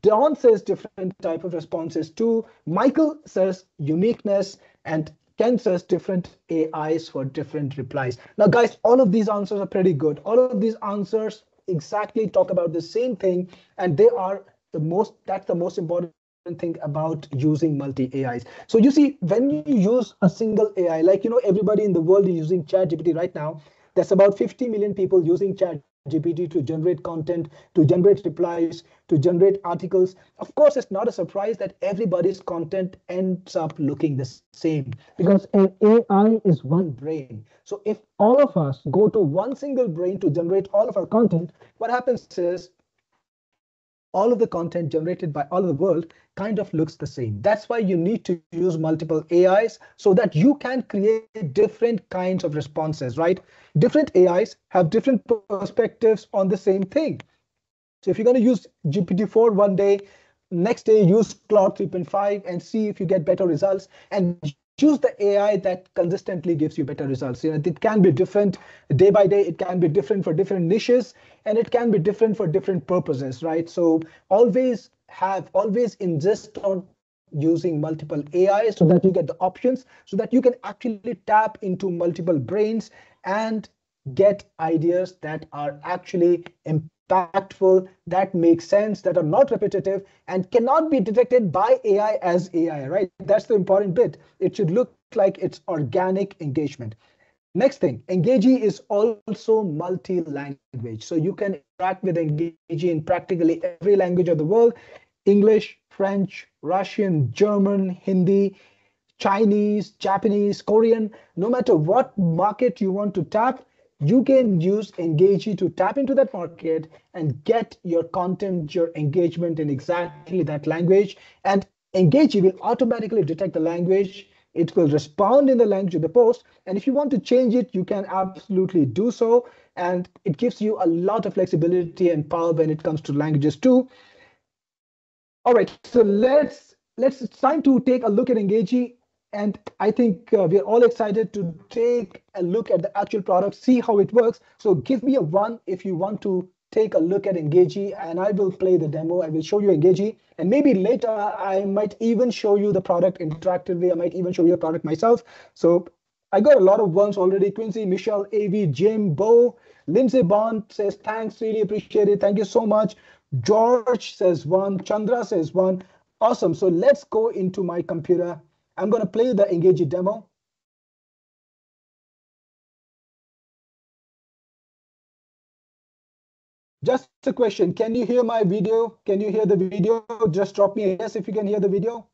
Don says different type of responses too. Michael says uniqueness and Ken says different AIs for different replies. Now guys, all of these answers are pretty good. All of these answers exactly talk about the same thing and they are the most, that's the most important thing about using multi AIs. So you see, when you use a single AI, like, you know, everybody in the world is using ChatGPT right now, there's about 50 million people using Chat GPT to generate content, to generate replies, to generate articles. Of course, it's not a surprise that everybody's content ends up looking the same because an AI is one brain. So if all of us go to one single brain to generate all of our content, what happens is all of the content generated by all of the world kind of looks the same. That's why you need to use multiple AIs so that you can create different kinds of responses, right? Different AIs have different perspectives on the same thing. So if you're going to use GPT-4 one day, next day use Claude 3.5 and see if you get better results and choose the AI that consistently gives you better results. You know, it can be different day by day. It can be different for different niches, and it can be different for different purposes, right? So always have, always insist on using multiple AIs so that you get the options, so that you can actually tap into multiple brains and get ideas that are actually impactful, that make sense, that are not repetitive, and cannot be detected by AI as AI, right? That's the important bit. It should look like it's organic engagement. Next thing, Engagi is also multi-language. So you can interact with Engagi in practically every language of the world, English, French, Russian, German, Hindi, Chinese, Japanese, Korean, no matter what market you want to tap, you can use Engagi to tap into that market and get your content, your engagement in exactly that language. And Engagi will automatically detect the language. It will respond in the language of the post. And if you want to change it, you can absolutely do so. And it gives you a lot of flexibility and power when it comes to languages too. All right, so let's let's it's time to take a look at Engagi and I think uh, we're all excited to take a look at the actual product, see how it works. So give me a one if you want to take a look at Engagi and I will play the demo. I will show you Engagi and maybe later I might even show you the product interactively. I might even show you the product myself. So I got a lot of ones already. Quincy, Michelle, AV, Jim, Bo, Lindsay Bond says, thanks, really appreciate it. Thank you so much. George says one, Chandra says one. Awesome. So let's go into my computer I'm going to play the Engagi demo. Just a question, can you hear my video? Can you hear the video? Just drop me a yes if you can hear the video.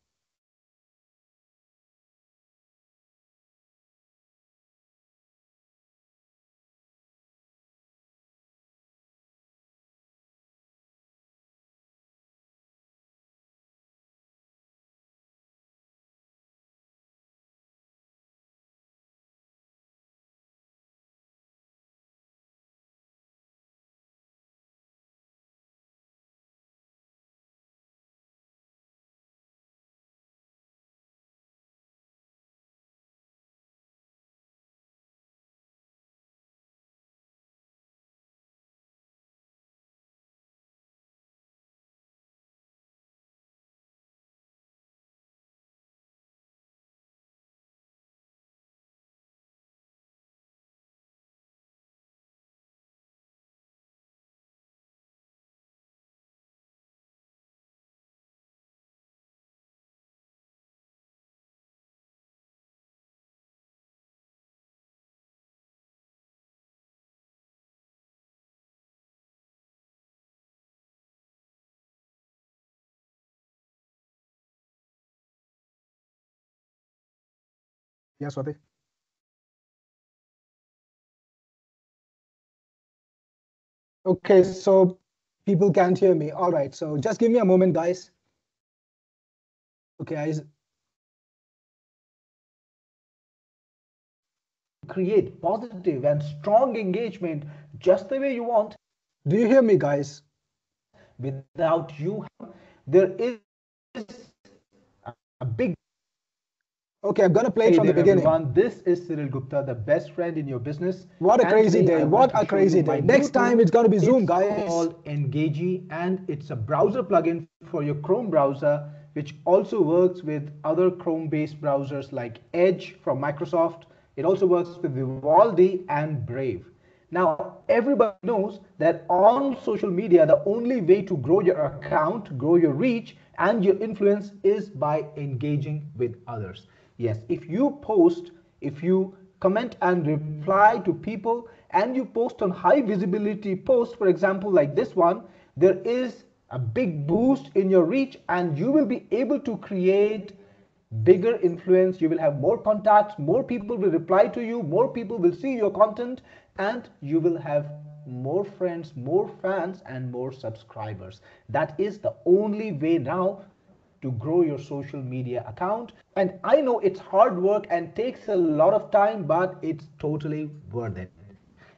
Yes, Swati. Okay, so people can't hear me. All right, so just give me a moment, guys. Okay, I, create positive and strong engagement just the way you want. Do you hear me, guys? Without you, there is a big Okay, I'm gonna play it from the beginning. Everyone. This is Cyril Gupta, the best friend in your business. What a crazy day! What a crazy day! Next time it's gonna be Zoom, guys. It's called Engagi, and it's a browser plugin for your Chrome browser, which also works with other Chrome-based browsers like Edge from Microsoft. It also works with Vivaldi and Brave. Now, everybody knows that on social media, the only way to grow your account, grow your reach, and your influence is by engaging with others. Yes, if you post, if you comment and reply to people and you post on high visibility posts, for example, like this one, there is a big boost in your reach and you will be able to create bigger influence. You will have more contacts, more people will reply to you, more people will see your content and you will have more friends, more fans and more subscribers. That is the only way now to grow your social media account. And I know it's hard work and takes a lot of time, but it's totally worth it.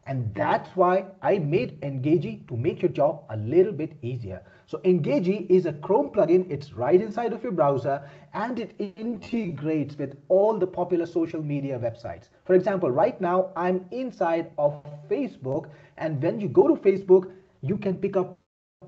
And that's why I made Engagi to make your job a little bit easier. So Engagi is a Chrome plugin. It's right inside of your browser and it integrates with all the popular social media websites. For example, right now I'm inside of Facebook and when you go to Facebook, you can pick up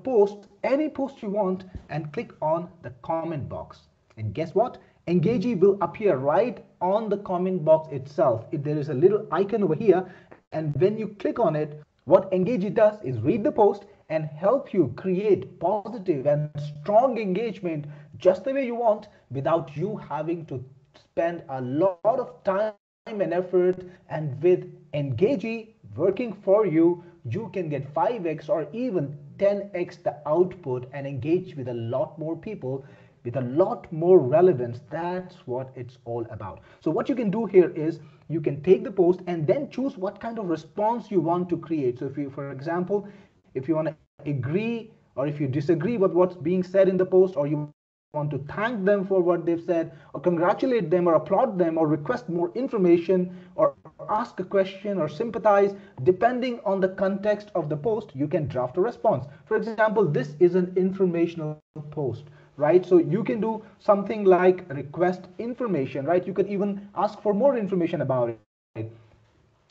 post any post you want and click on the comment box. And guess what? Engagi will appear right on the comment box itself. If there is a little icon over here, and when you click on it, what Engagi does is read the post and help you create positive and strong engagement just the way you want without you having to spend a lot of time and effort. And with Engagi working for you, you can get 5x or even 10x the output and engage with a lot more people with a lot more relevance. That's what it's all about. So what you can do here is you can take the post and then choose what kind of response you want to create. So if you, for example, if you want to agree or if you disagree with what's being said in the post or you want to thank them for what they've said or congratulate them or applaud them or request more information or ask a question or sympathize depending on the context of the post you can draft a response for example this is an informational post right so you can do something like request information right you can even ask for more information about it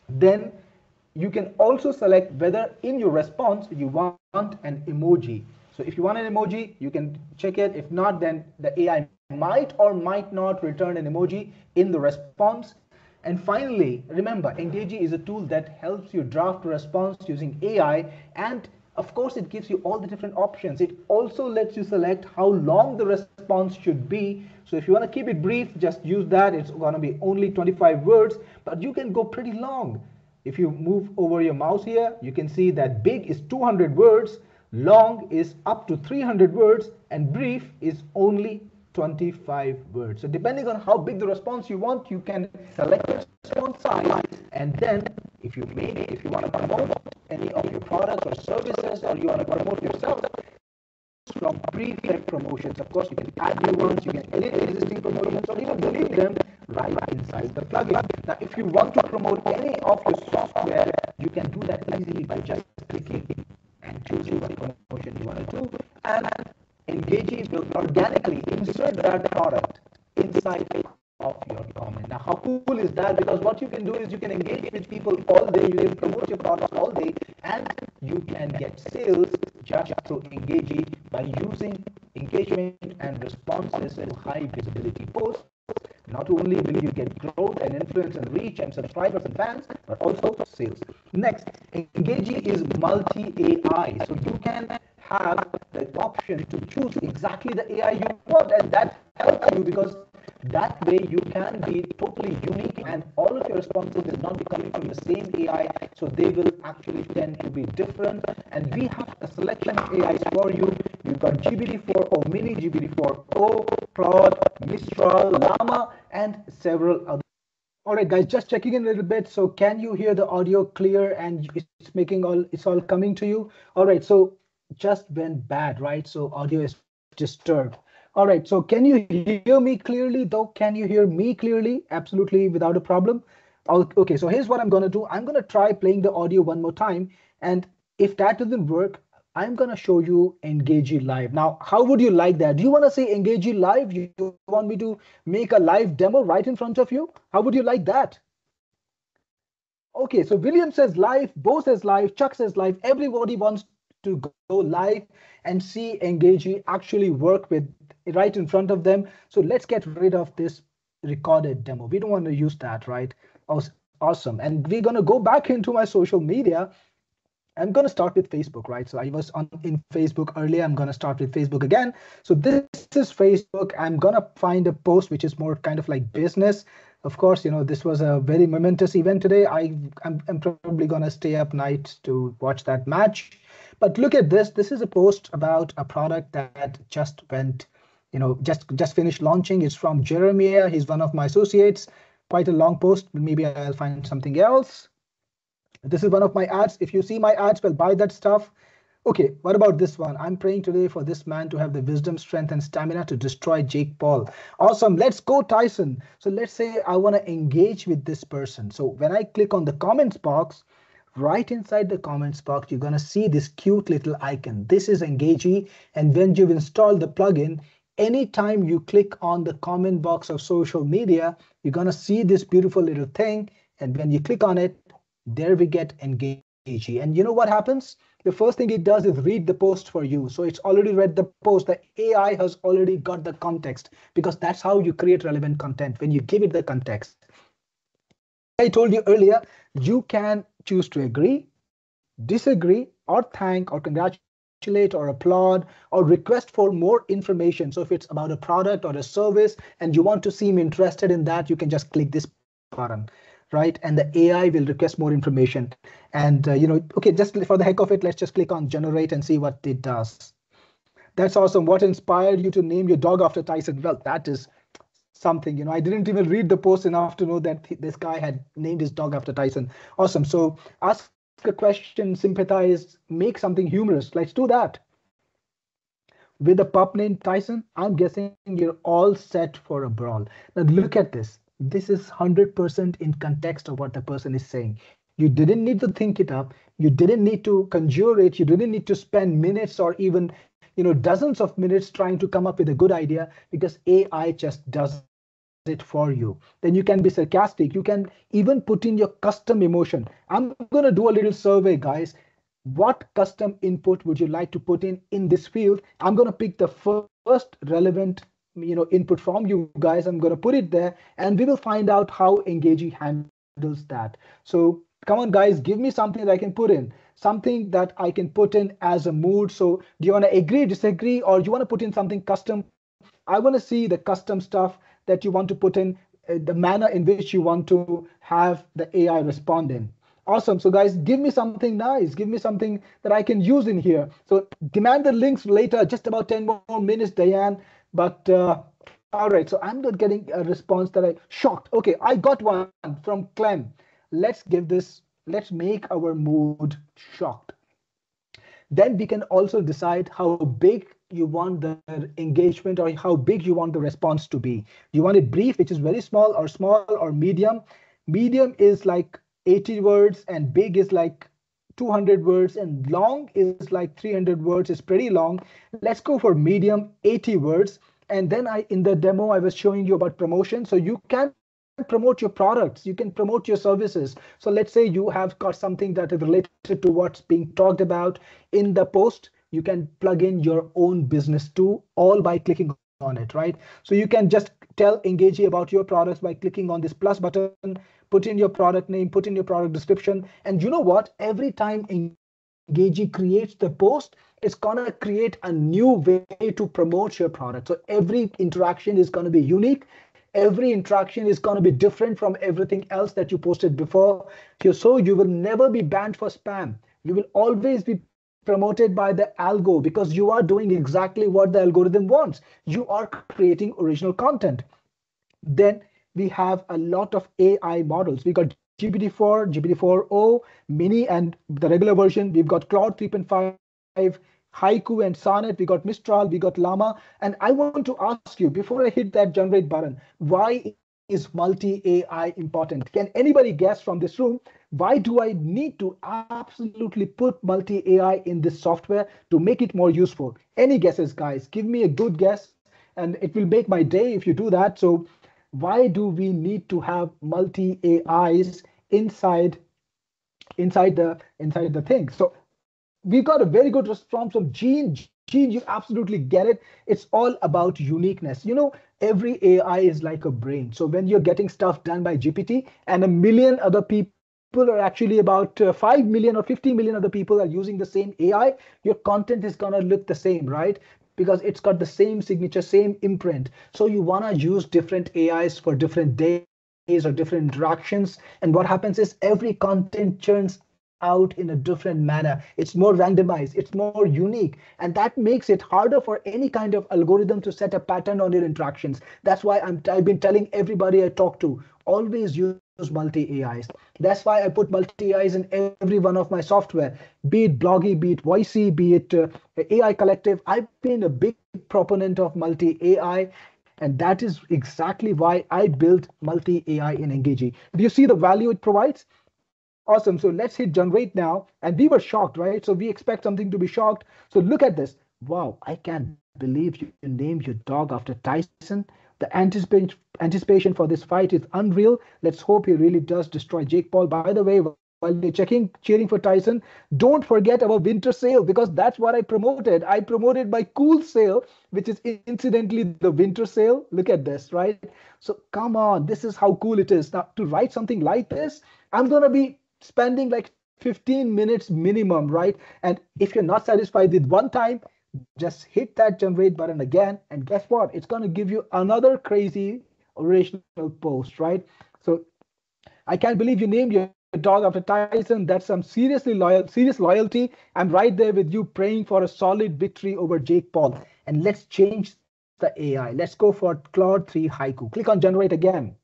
then you can also select whether in your response you want an emoji so if you want an emoji, you can check it. If not, then the AI might or might not return an emoji in the response. And finally, remember, Engagi is a tool that helps you draft a response using AI. And of course, it gives you all the different options. It also lets you select how long the response should be. So if you want to keep it brief, just use that. It's going to be only 25 words, but you can go pretty long. If you move over your mouse here, you can see that big is 200 words long is up to 300 words and brief is only 25 words. So depending on how big the response you want, you can select the response size and then if you maybe if you want to promote any of your products or services or you want to promote yourself from pre-fed promotions. Of course, you can add new ones, you can edit existing promotions or even delete them right inside the plugin. Now, if you want to promote any of your software, you can do that easily by just clicking and choosing what promotion you want to do and Engagi will organically insert that product inside of your comment. Now, how cool is that? Because what you can do is you can engage with people all day, you can promote your product all day, and you can get sales just through engaging by using engagement and responses to high visibility posts. Not only will you get growth and influence and reach and subscribers and fans, but also sales. Next, Engagi is multi-AI. So you can have the option to choose exactly the AI you want and that helps you because that way you can be totally unique and all of your responses will not be coming from the same AI. So they will actually tend to be different. And we have a selection of AIs for you. You've got GPT-4o Mini, GPT-4o, Claude, Mistral, Llama, and several other. All right, guys, just checking in a little bit. So can you hear the audio clear and it's making all, it's all coming to you? All right, so just went bad, right? So audio is disturbed. All right, so can you hear me clearly though? Can you hear me clearly? Absolutely without a problem. okay, so here's what I'm gonna do. I'm gonna try playing the audio one more time. And if that doesn't work, I'm gonna show you Engagi Live. Now, how would you like that? Do you wanna see Engagi Live? You want me to make a live demo right in front of you? How would you like that? Okay, so William says live, Bo says live, Chuck says live. Everybody wants to go live and see Engagi actually work with right in front of them. So let's get rid of this recorded demo. We don't want to use that, right? Awesome. And we're going to go back into my social media. I'm going to start with Facebook, right? So I was on in Facebook earlier. I'm going to start with Facebook again. So this is Facebook. I'm going to find a post which is more kind of like business. Of course, you know, this was a very momentous event today. I, I'm, I'm probably going to stay up nights to watch that match. But look at this. This is a post about a product that just went, you know, just just finished launching. It's from Jeremiah. He's one of my associates. Quite a long post. Maybe I'll find something else. This is one of my ads. If you see my ads, well, buy that stuff. Okay, what about this one? I'm praying today for this man to have the wisdom, strength, and stamina to destroy Jake Paul. Awesome. Let's go, Tyson. So let's say I want to engage with this person. So when I click on the comments box, right inside the comments box, you're going to see this cute little icon. This is Engagi. And when you've installed the plugin, anytime you click on the comment box of social media, you're going to see this beautiful little thing. And when you click on it, there we get Engagi. And you know what happens? The first thing it does is read the post for you. So it's already read the post. The AI has already got the context because that's how you create relevant content when you give it the context. I told you earlier, you can choose to agree, disagree, or thank, or congratulate, or applaud, or request for more information. So if it's about a product or a service and you want to seem interested in that, you can just click this button right? And the AI will request more information. And, uh, you know, okay, just for the heck of it, let's just click on generate and see what it does. That's awesome. What inspired you to name your dog after Tyson? Well, that is something. You know, I didn't even read the post enough to know that this guy had named his dog after Tyson. Awesome. So ask a question, sympathize, make something humorous. Let's do that. With a pup named Tyson, I'm guessing you're all set for a brawl. Now look at this. This is 100% in context of what the person is saying. You didn't need to think it up. You didn't need to conjure it. You didn't need to spend minutes or even you know dozens of minutes trying to come up with a good idea because AI just does it for you. Then you can be sarcastic. You can even put in your custom emotion. I'm going to do a little survey, guys. What custom input would you like to put in in this field? I'm going to pick the first relevant you know input from you guys. I'm going to put it there and we will find out how Engagi handles that. So come on, guys, give me something that I can put in something that I can put in as a mood. So do you want to agree, disagree, or you want to put in something custom? I want to see the custom stuff that you want to put in, uh, the manner in which you want to have the AI respond in. Awesome. So guys, give me something nice. Give me something that I can use in here. So demand the links later, just about 10 more minutes, Diane. But uh, all right, so I'm not getting a response that I shocked. Okay, I got one from Clem. Let's give this let's make our mood shocked. Then we can also decide how big you want the engagement or how big you want the response to be. You want it brief, which is very small, or small, or medium. Medium is like 80 words, and big is like 200 words, and long is like 300 words. It's pretty long. Let's go for medium, 80 words. And then I, in the demo, I was showing you about promotion. So you can promote your products. You can promote your services. So let's say you have got something that is related to what's being talked about in the post. You can plug in your own business too all by clicking on it right? So you can just tell Engagi about your products by clicking on this plus button put in your product name put in your product description. And you know what? Every time Engagi creates the post it's going to create a new way to promote your product. So every interaction is going to be unique every interaction is going to be different from everything else that you posted before. So you will never be banned for spam. You will always be promoted by the algo because you are doing exactly what the algorithm wants. You are creating original content. Then we have a lot of AI models. We got GPT-4, GPT-4o, Mini, and the regular version. We've got Claude 3.5, Haiku and Sonnet, we got Mistral, we got Llama. And I want to ask you before I hit that generate button, why is multi AI important? Can anybody guess from this room why do I need to absolutely put multi AI in this software to make it more useful? Any guesses, guys? Give me a good guess and it will make my day if you do that. So why do we need to have multi AIs inside inside the inside the thing? So we got a very good response from Gene. Gene, you absolutely get it. It's all about uniqueness. You know, every AI is like a brain. So when you're getting stuff done by GPT and a million other people are actually about uh, 5 million or 50 million other people are using the same AI, your content is going to look the same, right? Because it's got the same signature, same imprint. So you want to use different AIs for different days or different interactions. And what happens is every content churns out in a different manner. It's more randomized, it's more unique, and that makes it harder for any kind of algorithm to set a pattern on your interactions. That's why I'm, I've been telling everybody I talk to, always use multi AIs. That's why I put multi AIs in every one of my software, be it Bloggy, be it Voicey, be it uh, AI Collective. I've been a big proponent of multi AI. And that is exactly why I built multi AI in Engagi. Do you see the value it provides? Awesome. So let's hit generate now. And we were shocked, right? So we expect something to be shocked. So look at this. Wow, I can't believe you named your dog after Tyson. The anticipation for this fight is unreal. Let's hope he really does destroy Jake Paul. By the way, while you're checking, cheering for Tyson, don't forget our winter sale because that's what I promoted. I promoted my cool sale, which is incidentally the winter sale. Look at this, right? So come on, this is how cool it is. Now, to write something like this, I'm going to be spending like 15 minutes minimum, right? And if you're not satisfied with one time, just hit that generate button again. And guess what? It's going to give you another crazy original post, right? So I can't believe you named your dog after Tyson. That's some seriously loyal, serious loyalty. I'm right there with you praying for a solid victory over Jake Paul. And let's change the AI. Let's go for Claude 3 Haiku. Click on generate again.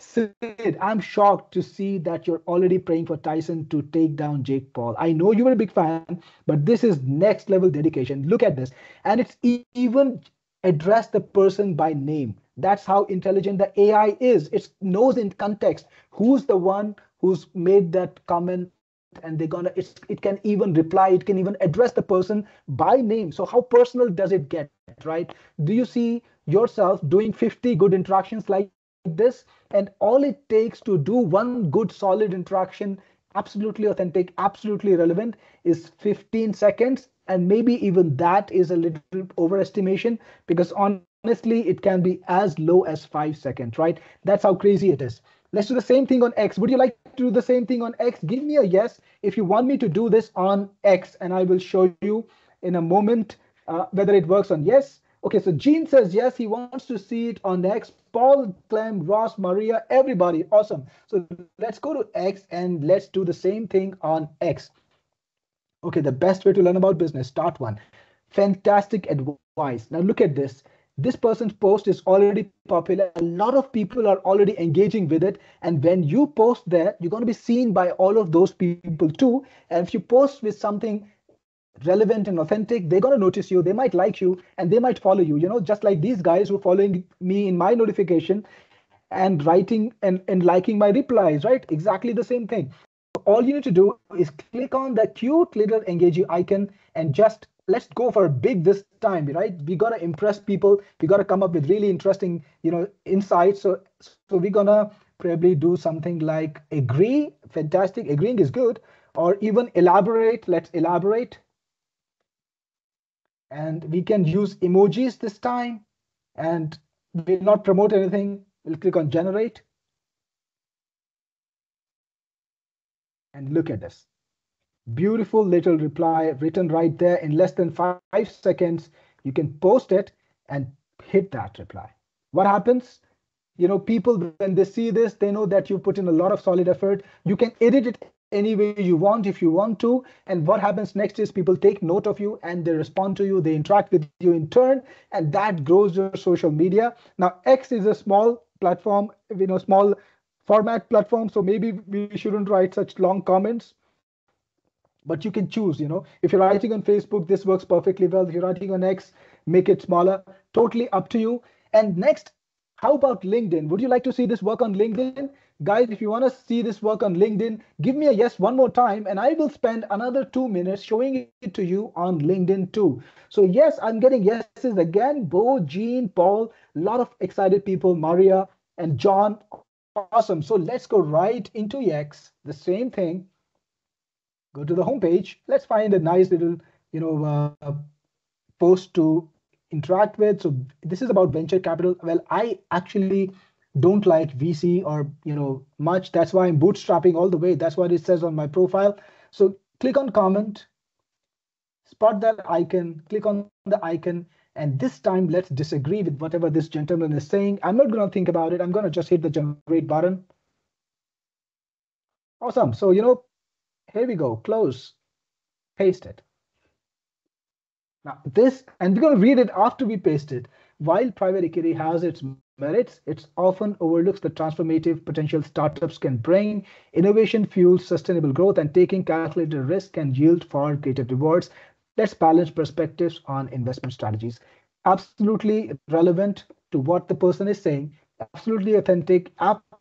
Sid, I'm shocked to see that you're already praying for Tyson to take down Jake Paul. I know you were a big fan, but this is next level dedication. Look at this. And it's even addressed the person by name. That's how intelligent the AI is. It knows in context who's the one who's made that comment and they're gonna it can even reply it can even address the person by name so how personal does it get right do you see yourself doing 50 good interactions like this and all it takes to do one good solid interaction absolutely authentic absolutely relevant is 15 seconds and maybe even that is a little overestimation because honestly it can be as low as five seconds right? That's how crazy it is. Let's do the same thing on x. Would you like to do the same thing on x? Give me a yes. If you want me to do this on x and i will show you in a moment uh, whether it works on yes Okay, so Gene says yes, he wants to see it on X. Paul, Clem, Ross, Maria, everybody, awesome. So let's go to X and let's do the same thing on X. Okay, the best way to learn about business, start one. Fantastic advice. Now look at this. This person's post is already popular. A lot of people are already engaging with it. And when you post there, you're going to be seen by all of those people too. And if you post with something relevant and authentic, they're going to notice you. They might like you and they might follow you. You know, just like these guys who are following me in my notification and writing and, and liking my replies, right? Exactly the same thing. All you need to do is click on the cute little engaging icon and just let's go for big this time, right? We got to impress people. We got to come up with really interesting, you know, insights. So, so we're going to probably do something like agree. Fantastic. Agreeing is good. Or even elaborate. Let's elaborate and we can use emojis this time and we'll not promote anything. We'll click on generate. And look at this. Beautiful little reply written right there in less than five seconds. You can post it and hit that reply. What happens? You know, people, when they see this, they know that you put in a lot of solid effort. You can edit it any way you want if you want to. And what happens next is people take note of you and they respond to you they interact with you in turn and that grows your social media. Now x is a small platform you know small format platform so maybe we shouldn't write such long comments. But you can choose you know. If you're writing on facebook this works perfectly well. If you're writing on x make it smaller. Totally up to you. And next How about LinkedIn? Would you like to see this work on LinkedIn? Guys, if you want to see this work on LinkedIn, give me a yes one more time and I will spend another two minutes showing it to you on LinkedIn too. So yes, I'm getting yeses again. Bo, Jean, Paul, a lot of excited people, Maria and John. Awesome. So let's go right into Yext, the same thing. Go to the homepage. Let's find a nice little, you know, uh, post to interact with. So this is about venture capital. Well, I actually don't like VC or you know much. That's why I'm bootstrapping all the way. That's what it says on my profile. So click on comment, spot that icon, click on the icon, and this time let's disagree with whatever this gentleman is saying. I'm not going to think about it. I'm going to just hit the generate button. Awesome. So, you know, here we go. Close, paste it. Now this, and we're going to read it after we paste it. While private equity has its merits, it often overlooks the transformative potential startups can bring. Innovation fuels sustainable growth and taking calculated risk can yield far greater rewards. Let's balance perspectives on investment strategies. Absolutely relevant to what the person is saying, absolutely authentic,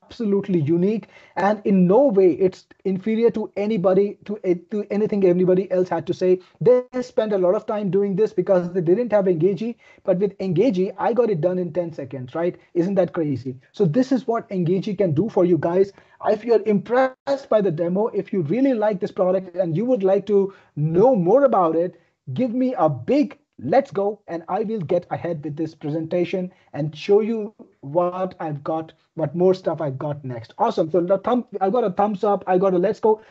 absolutely unique and in no way it's inferior to anybody to, eh, to anything anybody else had to say. They spent a lot of time doing this because they didn't have Engagi but with Engagi i got it done in 10 seconds right? Isn't that crazy? So this is what Engagi can do for you guys. If you're impressed by the demo if you really like this product and you would like to know more about it give me a big let's go and I will get ahead with this presentation and show you what I've got, what more stuff I've got next. Awesome. So the thumb, I got a thumbs up. I got a let's go.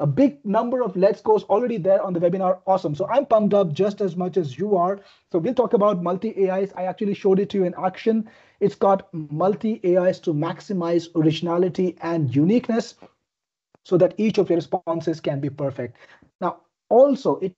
A big number of let's goes already there on the webinar. Awesome. So I'm pumped up just as much as you are. So we'll talk about multi AIs. I actually showed it to you in action. It's got multi AIs to maximize originality and uniqueness so that each of your responses can be perfect. Now, also it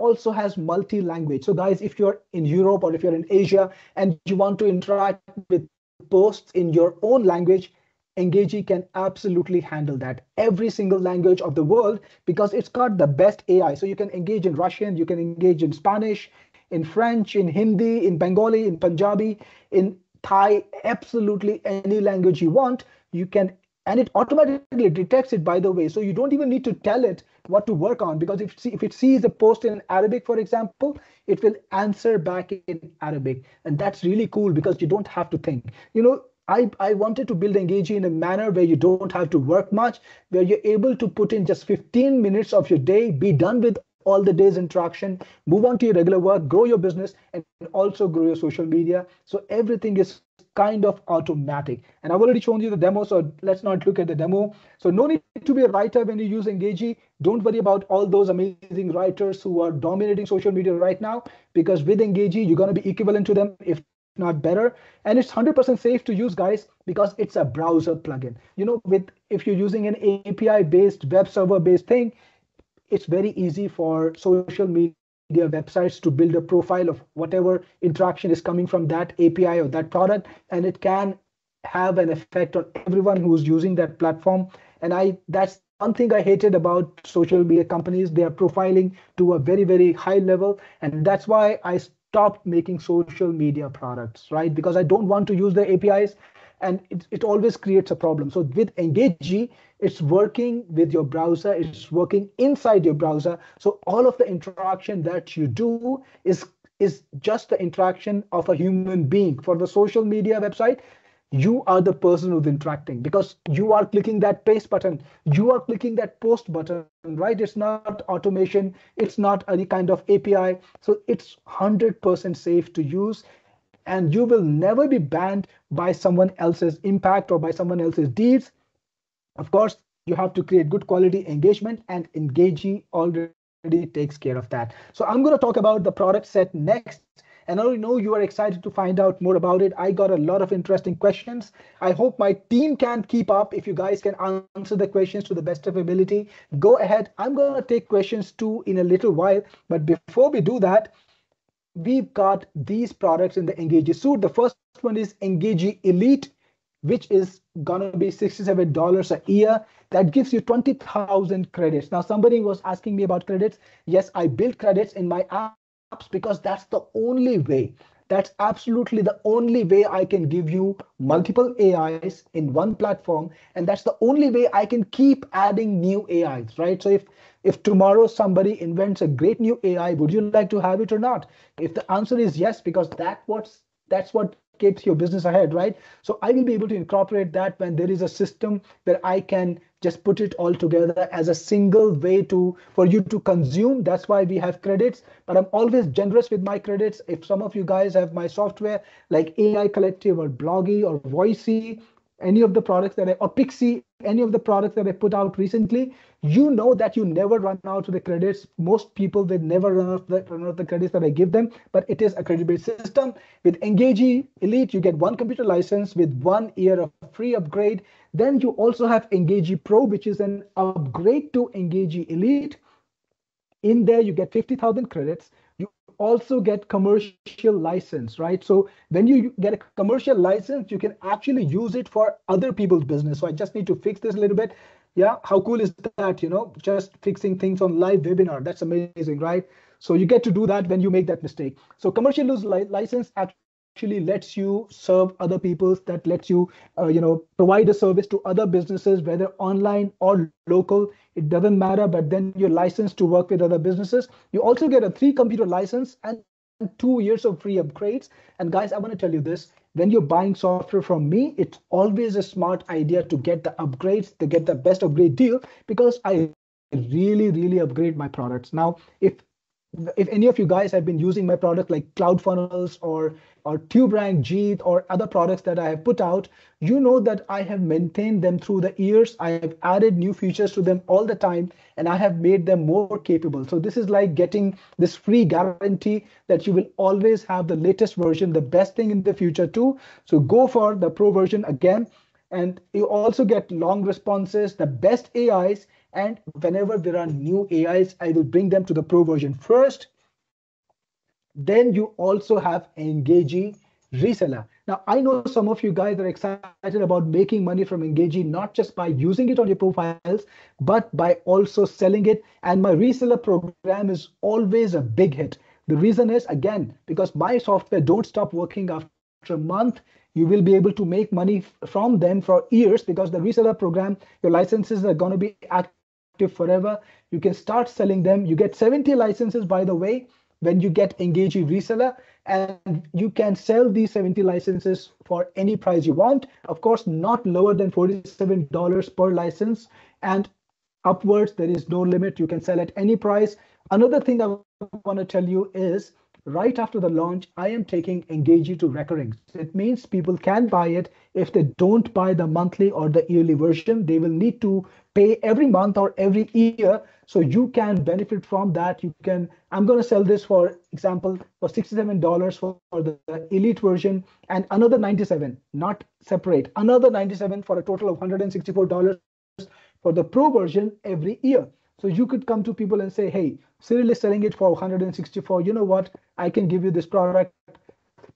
also has multi-language. So guys, if you're in Europe or if you're in Asia and you want to interact with posts in your own language, Engagi can absolutely handle that. Every single language of the world because it's got the best AI. So you can engage in Russian, you can engage in Spanish, in French, in Hindi, in Bengali, in Punjabi, in Thai, absolutely any language you want. You can and it automatically detects it by the way. So you don't even need to tell it what to work on because if, if it sees a post in arabic for example it will answer back in arabic. And that's really cool because you don't have to think. You know I, I wanted to build Engagi in a manner where you don't have to work much, where you're able to put in just 15 minutes of your day, be done with all the day's interaction, move on to your regular work, grow your business, and also grow your social media. So everything is kind of automatic. And I've already shown you the demo, so let's not look at the demo. So no need to be a writer when you use Engagi. Don't worry about all those amazing writers who are dominating social media right now, because with Engagi, you're going to be equivalent to them, if not better. And it's 100% safe to use, guys, because it's a browser plugin. You know, with if you're using an API-based web server-based thing, it's very easy for social media websites to build a profile of whatever interaction is coming from that API or that product, and it can have an effect on everyone who's using that platform. And I that's one thing I hated about social media companies. They are profiling to a very, very high level. And that's why I stopped making social media products, right? Because I don't want to use the APIs and it, it always creates a problem. So with Engagi, it's working with your browser, it's working inside your browser. So all of the interaction that you do is is just the interaction of a human being. For the social media website, you are the person who's interacting because you are clicking that paste button you are clicking that post button right it's not automation it's not any kind of api so it's 100% safe to use and you will never be banned by someone else's impact or by someone else's deeds. Of course, you have to create good quality engagement and Engagi already takes care of that. So I'm going to talk about the product set next. And I know you are excited to find out more about it. I got a lot of interesting questions. I hope my team can keep up. If you guys can answer the questions to the best of ability, go ahead. I'm going to take questions too in a little while. But before we do that, we've got these products in the Engagi suite. The first one is Engagi Elite, which is gonna be $67 a year. That gives you 20,000 credits. Now, somebody was asking me about credits. Yes, I build credits in my apps because that's the only way That's absolutely the only way I can give you multiple AIs in one platform. And that's the only way I can keep adding new AIs, right? So if if tomorrow somebody invents a great new AI, would you like to have it or not? If the answer is yes, because that what's that's what keeps your business ahead, right? So I will be able to incorporate that when there is a system where I can just put it all together as a single way to for you to consume. That's why we have credits, but I'm always generous with my credits. If some of you guys have my software like AI Collective or Bloggy or Voicey, any of the products that I, or Pixie, any of the products that I put out recently, you know that you never run out of the credits. Most people they never run out, the, run out the credits that I give them, but it is a credit-based system. With Engagi Elite, you get one computer license with one year of free upgrade. Then you also have Engagi Pro, which is an upgrade to Engagi Elite. In there, you get 50,000 credits You also get commercial license, right? So when you get a commercial license, you can actually use it for other people's business. So I just need to fix this a little bit. Yeah, how cool is that? You know, just fixing things on live webinar. That's amazing, right? So you get to do that when you make that mistake. So commercial li license actually lets you serve other people that lets you uh, you know provide a service to other businesses whether online or local it doesn't matter but then you're licensed to work with other businesses you also get a three computer license and two years of free upgrades and guys i want to tell you this when you're buying software from me it's always a smart idea to get the upgrades to get the best upgrade deal because i really really upgrade my products. Now if if any of you guys have been using my product like CloudFunnels or or TubeRank, Jeet, or other products that I have put out, you know that I have maintained them through the years. I have added new features to them all the time, and I have made them more capable. So this is like getting this free guarantee that you will always have the latest version, the best thing in the future too. So go for the pro version again. And you also get long responses, the best AIs, and whenever there are new AIs, I will bring them to the pro version first. Then you also have Engagi reseller. Now, I know some of you guys are excited about making money from Engagi, not just by using it on your profiles, but by also selling it. And my reseller program is always a big hit. The reason is, again, because my software don't stop working after a month. You will be able to make money from them for years because the reseller program, your licenses are going to be active forever. You can start selling them. You get 70 licenses, by the way when you get Engagi reseller and you can sell these 70 licenses for any price you want. Of course, not lower than $47 per license and upwards, there is no limit. You can sell at any price. Another thing I want to tell you is right after the launch, I am taking Engagi to recurring. It means people can buy it. If they don't buy the monthly or the yearly version, they will need to pay every month or every year. So you can benefit from that. You can, I'm going to sell this, for example, for $67 for, for the elite version and another 97, not separate, another 97 for a total of $164 for the pro version every year. So you could come to people and say, hey, Is selling it for 164. You know what? I can give you this product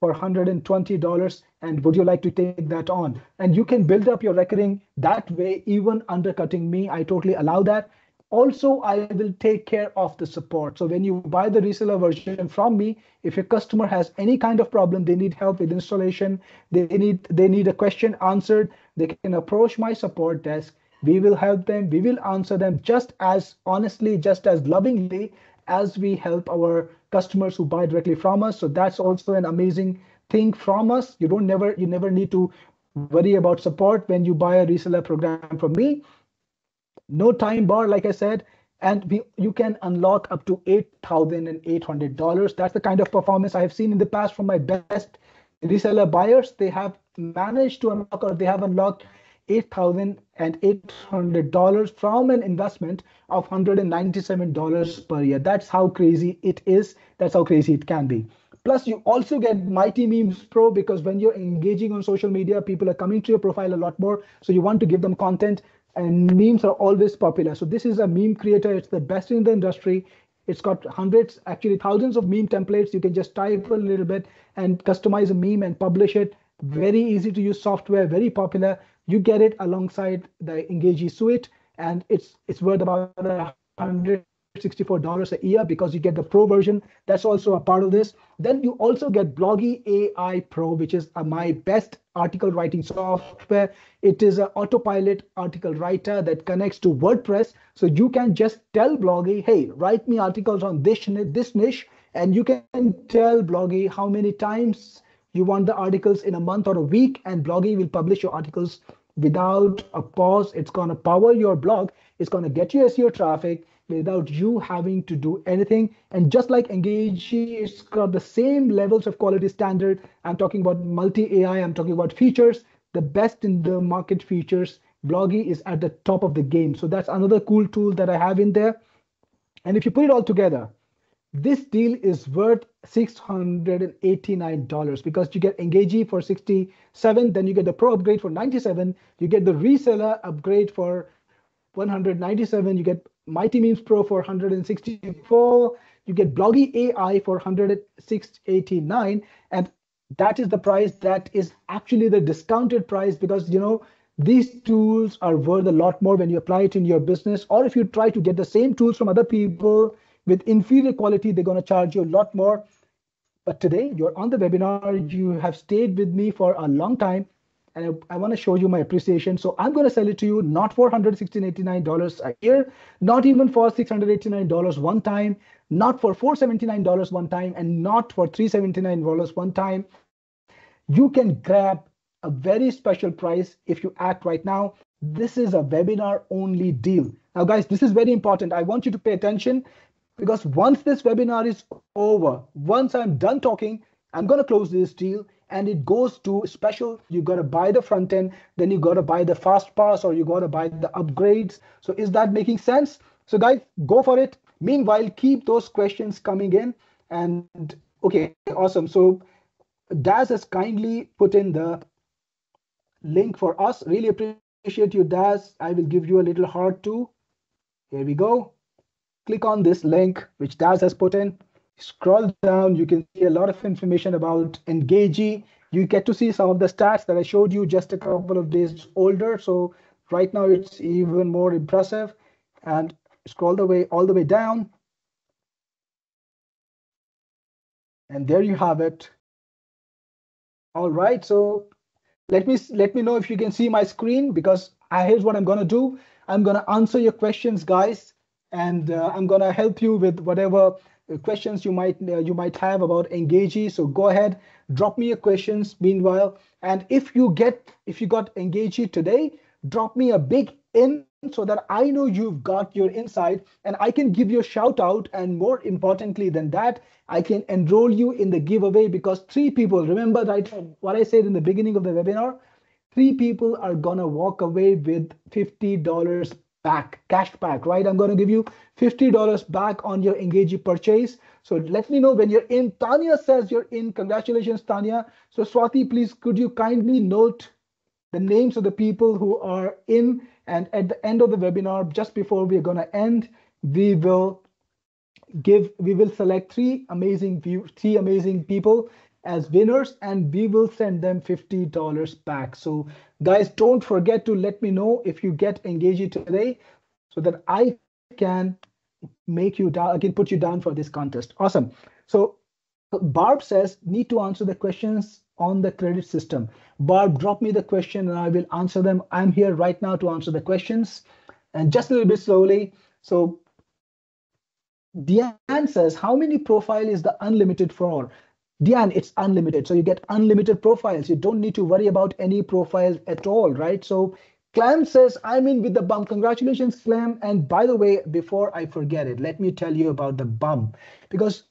for $120 and would you like to take that on? And you can build up your recurring that way, even undercutting me. I totally allow that. Also, I will take care of the support. So when you buy the reseller version from me, if your customer has any kind of problem, they need help with installation, they need they need a question answered, they can approach my support desk we will help them. We will answer them just as honestly, just as lovingly as we help our customers who buy directly from us. So that's also an amazing thing from us. You don't never you never need to worry about support when you buy a reseller program from me. No time bar, like I said, and we, you can unlock up to $8,800. That's the kind of performance I have seen in the past from my best reseller buyers. They have managed to unlock or they have unlocked $8,800 from an investment of $197 per year. That's how crazy it is. That's how crazy it can be. Plus, you also get Mighty Memes Pro because when you're engaging on social media, people are coming to your profile a lot more. So you want to give them content, and memes are always popular. So this is a meme creator. It's the best in the industry. It's got hundreds, actually thousands of meme templates. You can just type a little bit and customize a meme and publish it. Very easy to use software, very popular you get it alongside the Engagi suite, and it's it's worth about a hundred $64 a year because you get the pro version. That's also a part of this. Then you also get Bloggy AI Pro, which is uh, my best article writing software. It is an autopilot article writer that connects to WordPress. So you can just tell Bloggy, hey, write me articles on this, this niche. And you can tell Bloggy how many times you want the articles in a month or a week, and Bloggy will publish your articles without a pause. It's going to power your blog. It's going to get you SEO traffic without you having to do anything. And just like Engagi, it's got the same levels of quality standard. I'm talking about multi-AI, I'm talking about features, the best in the market features. Bloggy is at the top of the game. So that's another cool tool that I have in there. And if you put it all together, this deal is worth $689 because you get Engagi for 67, then you get the Pro upgrade for 97, you get the reseller upgrade for 197, you get Mighty Memes Pro for 164. You get Bloggy AI for 106.89, and that is the price that is actually the discounted price because you know these tools are worth a lot more when you apply it in your business or if you try to get the same tools from other people with inferior quality they're going to charge you a lot more but today you're on the webinar you have stayed with me for a long time and I, I want to show you my appreciation. So I'm going to sell it to you not for $116.89 a year, not even for $689 one time, not for $479 one time, and not for $379 one time. You can grab a very special price if you act right now. This is a webinar only deal. Now, guys, this is very important. I want you to pay attention because once this webinar is over, once I'm done talking, I'm going to close this deal and it goes to special. You got to buy the front end then you got to buy the fast pass or you got to buy the upgrades. So is that making sense? So guys go for it. Meanwhile keep those questions coming in and okay awesome. So daz has kindly put in the link for us. Really appreciate you daz. I will give you a little heart too. Here we go click on this link which daz has put in scroll down, you can see a lot of information about Engagi. You get to see some of the stats that I showed you just a couple of days older. So right now it's even more impressive. And scroll the way all the way down. And there you have it. All right, so let me let me know if you can see my screen because I, here's what I'm gonna do. I'm gonna answer your questions, guys, and uh, I'm gonna help you with whatever uh, questions you might uh, you might have about Engagi. So go ahead, drop me your questions meanwhile. And if you get if you got Engagi today, drop me a big in so that I know you've got your insight and I can give you a shout out. And more importantly than that, I can enroll you in the giveaway because three people, remember that what I said in the beginning of the webinar, three people are gonna walk away with $50 back, cash back, right? I'm going to give you $50 back on your Engagi purchase. So let me know when you're in. Tanya says you're in. Congratulations, Tanya. So Swati, please, could you kindly note the names of the people who are in? And at the end of the webinar, just before we're going to end, we will give, we will select three amazing, three amazing people as winners and we will send them $50 back. So guys, don't forget to let me know if you get engaged today so that I can make you down, I can put you down for this contest. Awesome. So Barb says, need to answer the questions on the credit system. Barb, drop me the question and I will answer them. I'm here right now to answer the questions and just a little bit slowly. So Diane says, how many profile is the unlimited for? Diane, it's unlimited. So you get unlimited profiles. You don't need to worry about any profiles at all, right? So Clem says, I'm in with the bump. Congratulations, Clem. And by the way, before I forget it, let me tell you about the bump because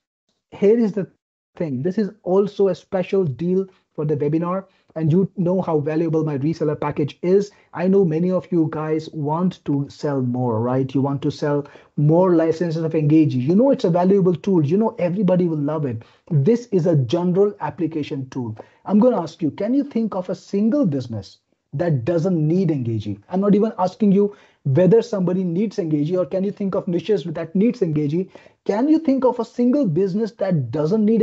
here is the thing. This is also a special deal for the webinar and you know how valuable my reseller package is. I know many of you guys want to sell more, right? You want to sell more licenses of Engagi. You know it's a valuable tool. You know everybody will love it. This is a general application tool. I'm going to ask you, can you think of a single business that doesn't need Engagi? I'm not even asking you whether somebody needs Engagi or can you think of niches that needs Engagi? Can you think of a single business that doesn't need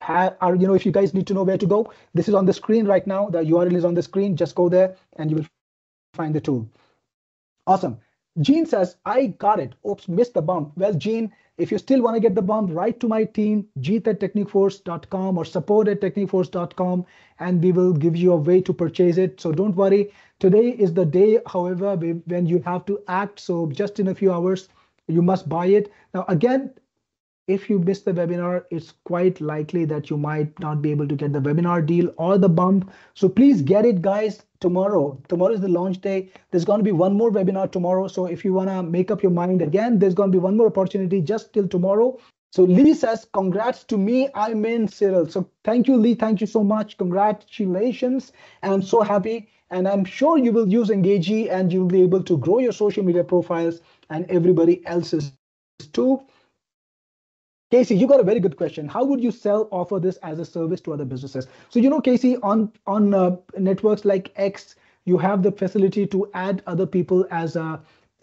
Are you know if you guys need to know where to go this is on the screen right now the url is on the screen just go there and you will find the tool awesome Gene says, I got it. Oops, missed the bump. Well, Gene, if you still want to get the bump, write to my team, jeet or support at techniforce.com, and we will give you a way to purchase it. So don't worry. Today is the day, however, when you have to act. So just in a few hours, you must buy it. Now, again, if you miss the webinar, it's quite likely that you might not be able to get the webinar deal or the bump. So please get it, guys, tomorrow. Tomorrow is the launch day. There's going to be one more webinar tomorrow. So if you want to make up your mind again, there's going to be one more opportunity just till tomorrow. So Lee says, congrats to me. I'm in Cyril. So thank you, Lee. Thank you so much. Congratulations. And I'm so happy. And I'm sure you will use Engagi and you'll be able to grow your social media profiles and everybody else's too. Casey, you got a very good question. How would you sell offer this as a service to other businesses? So you know, Casey, on on uh, networks like X, you have the facility to add other people as a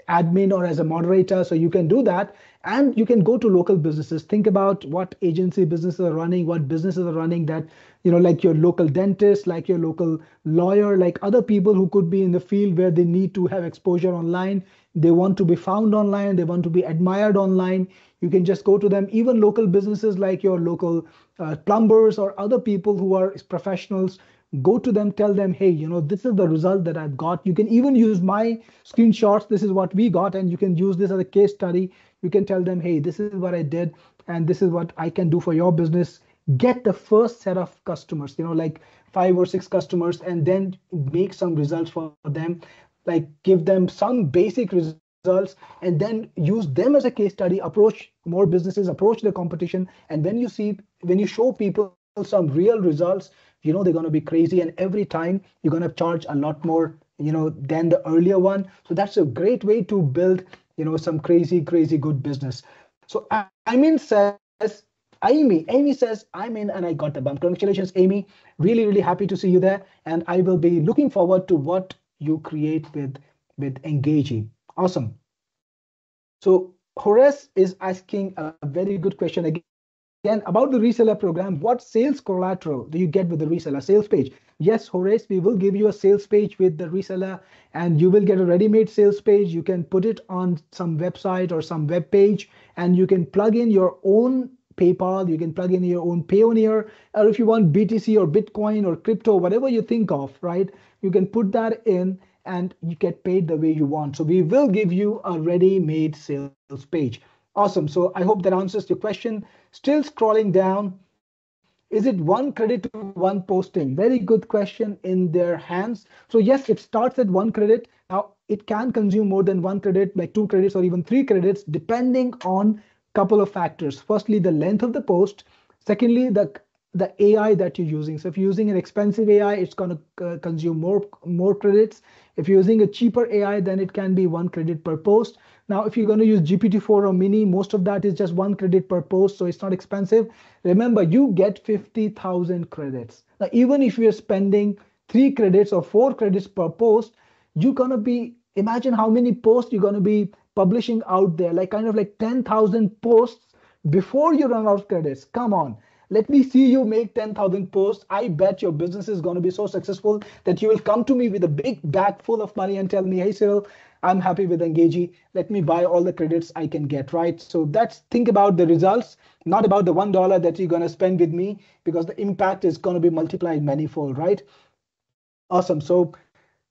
admin or as a moderator. So you can do that, and you can go to local businesses. Think about what agency businesses are running, what businesses are running that you know, like your local dentist, like your local lawyer, like other people who could be in the field where they need to have exposure online. They want to be found online. They want to be admired online. You can just go to them. Even local businesses like your local uh, plumbers or other people who are professionals go to them tell them hey you know this is the result that i've got. You can even use my screenshots. This is what we got and you can use this as a case study. You can tell them hey this is what i did and this is what i can do for your business. Get the first set of customers you know like five or six customers and then make some results for them like give them some basic results and then use them as a case study approach more businesses approach the competition and when you see when you show people some real results you know they're going to be crazy and every time you're going to charge a lot more you know than the earlier one so that's a great way to build you know some crazy crazy good business so i mean says Amy, Amy says, I'm in and I got the bump. Congratulations, Amy. Really, really happy to see you there. And I will be looking forward to what you create with, with engaging. Awesome. So Horace is asking a very good question again. Again, about the reseller program, what sales collateral do you get with the reseller sales page? Yes, Horace, we will give you a sales page with the reseller and you will get a ready-made sales page. You can put it on some website or some web page and you can plug in your own PayPal, you can plug in your own Payoneer, or if you want BTC or Bitcoin or crypto, whatever you think of, right? You can put that in and you get paid the way you want. So we will give you a ready-made sales page. Awesome. So I hope that answers your question. Still scrolling down. Is it one credit to one posting? Very good question in their hands. So yes, it starts at one credit. Now it can consume more than one credit, like two credits or even three credits, depending on couple of factors. Firstly, the length of the post. Secondly, the the AI that you're using. So if you're using an expensive AI, it's going to uh, consume more more credits. If you're using a cheaper AI, then it can be one credit per post. Now, if you're going to use GPT-4o Mini, most of that is just one credit per post, so it's not expensive. Remember, you get 50,000 credits. Now, even if you're spending three credits or four credits per post, you're going to be, imagine how many posts you're going to be publishing out there, like kind of like 10,000 posts before you run out of credits. Come on. Let me see you make 10,000 posts. I bet your business is going to be so successful that you will come to me with a big bag full of money and tell me, hey, Cyril, I'm happy with Engagi. Let me buy all the credits I can get, right? So that's think about the results, not about the one dollar that you're gonna spend with me, because the impact is gonna be multiplied manifold, right? Awesome. So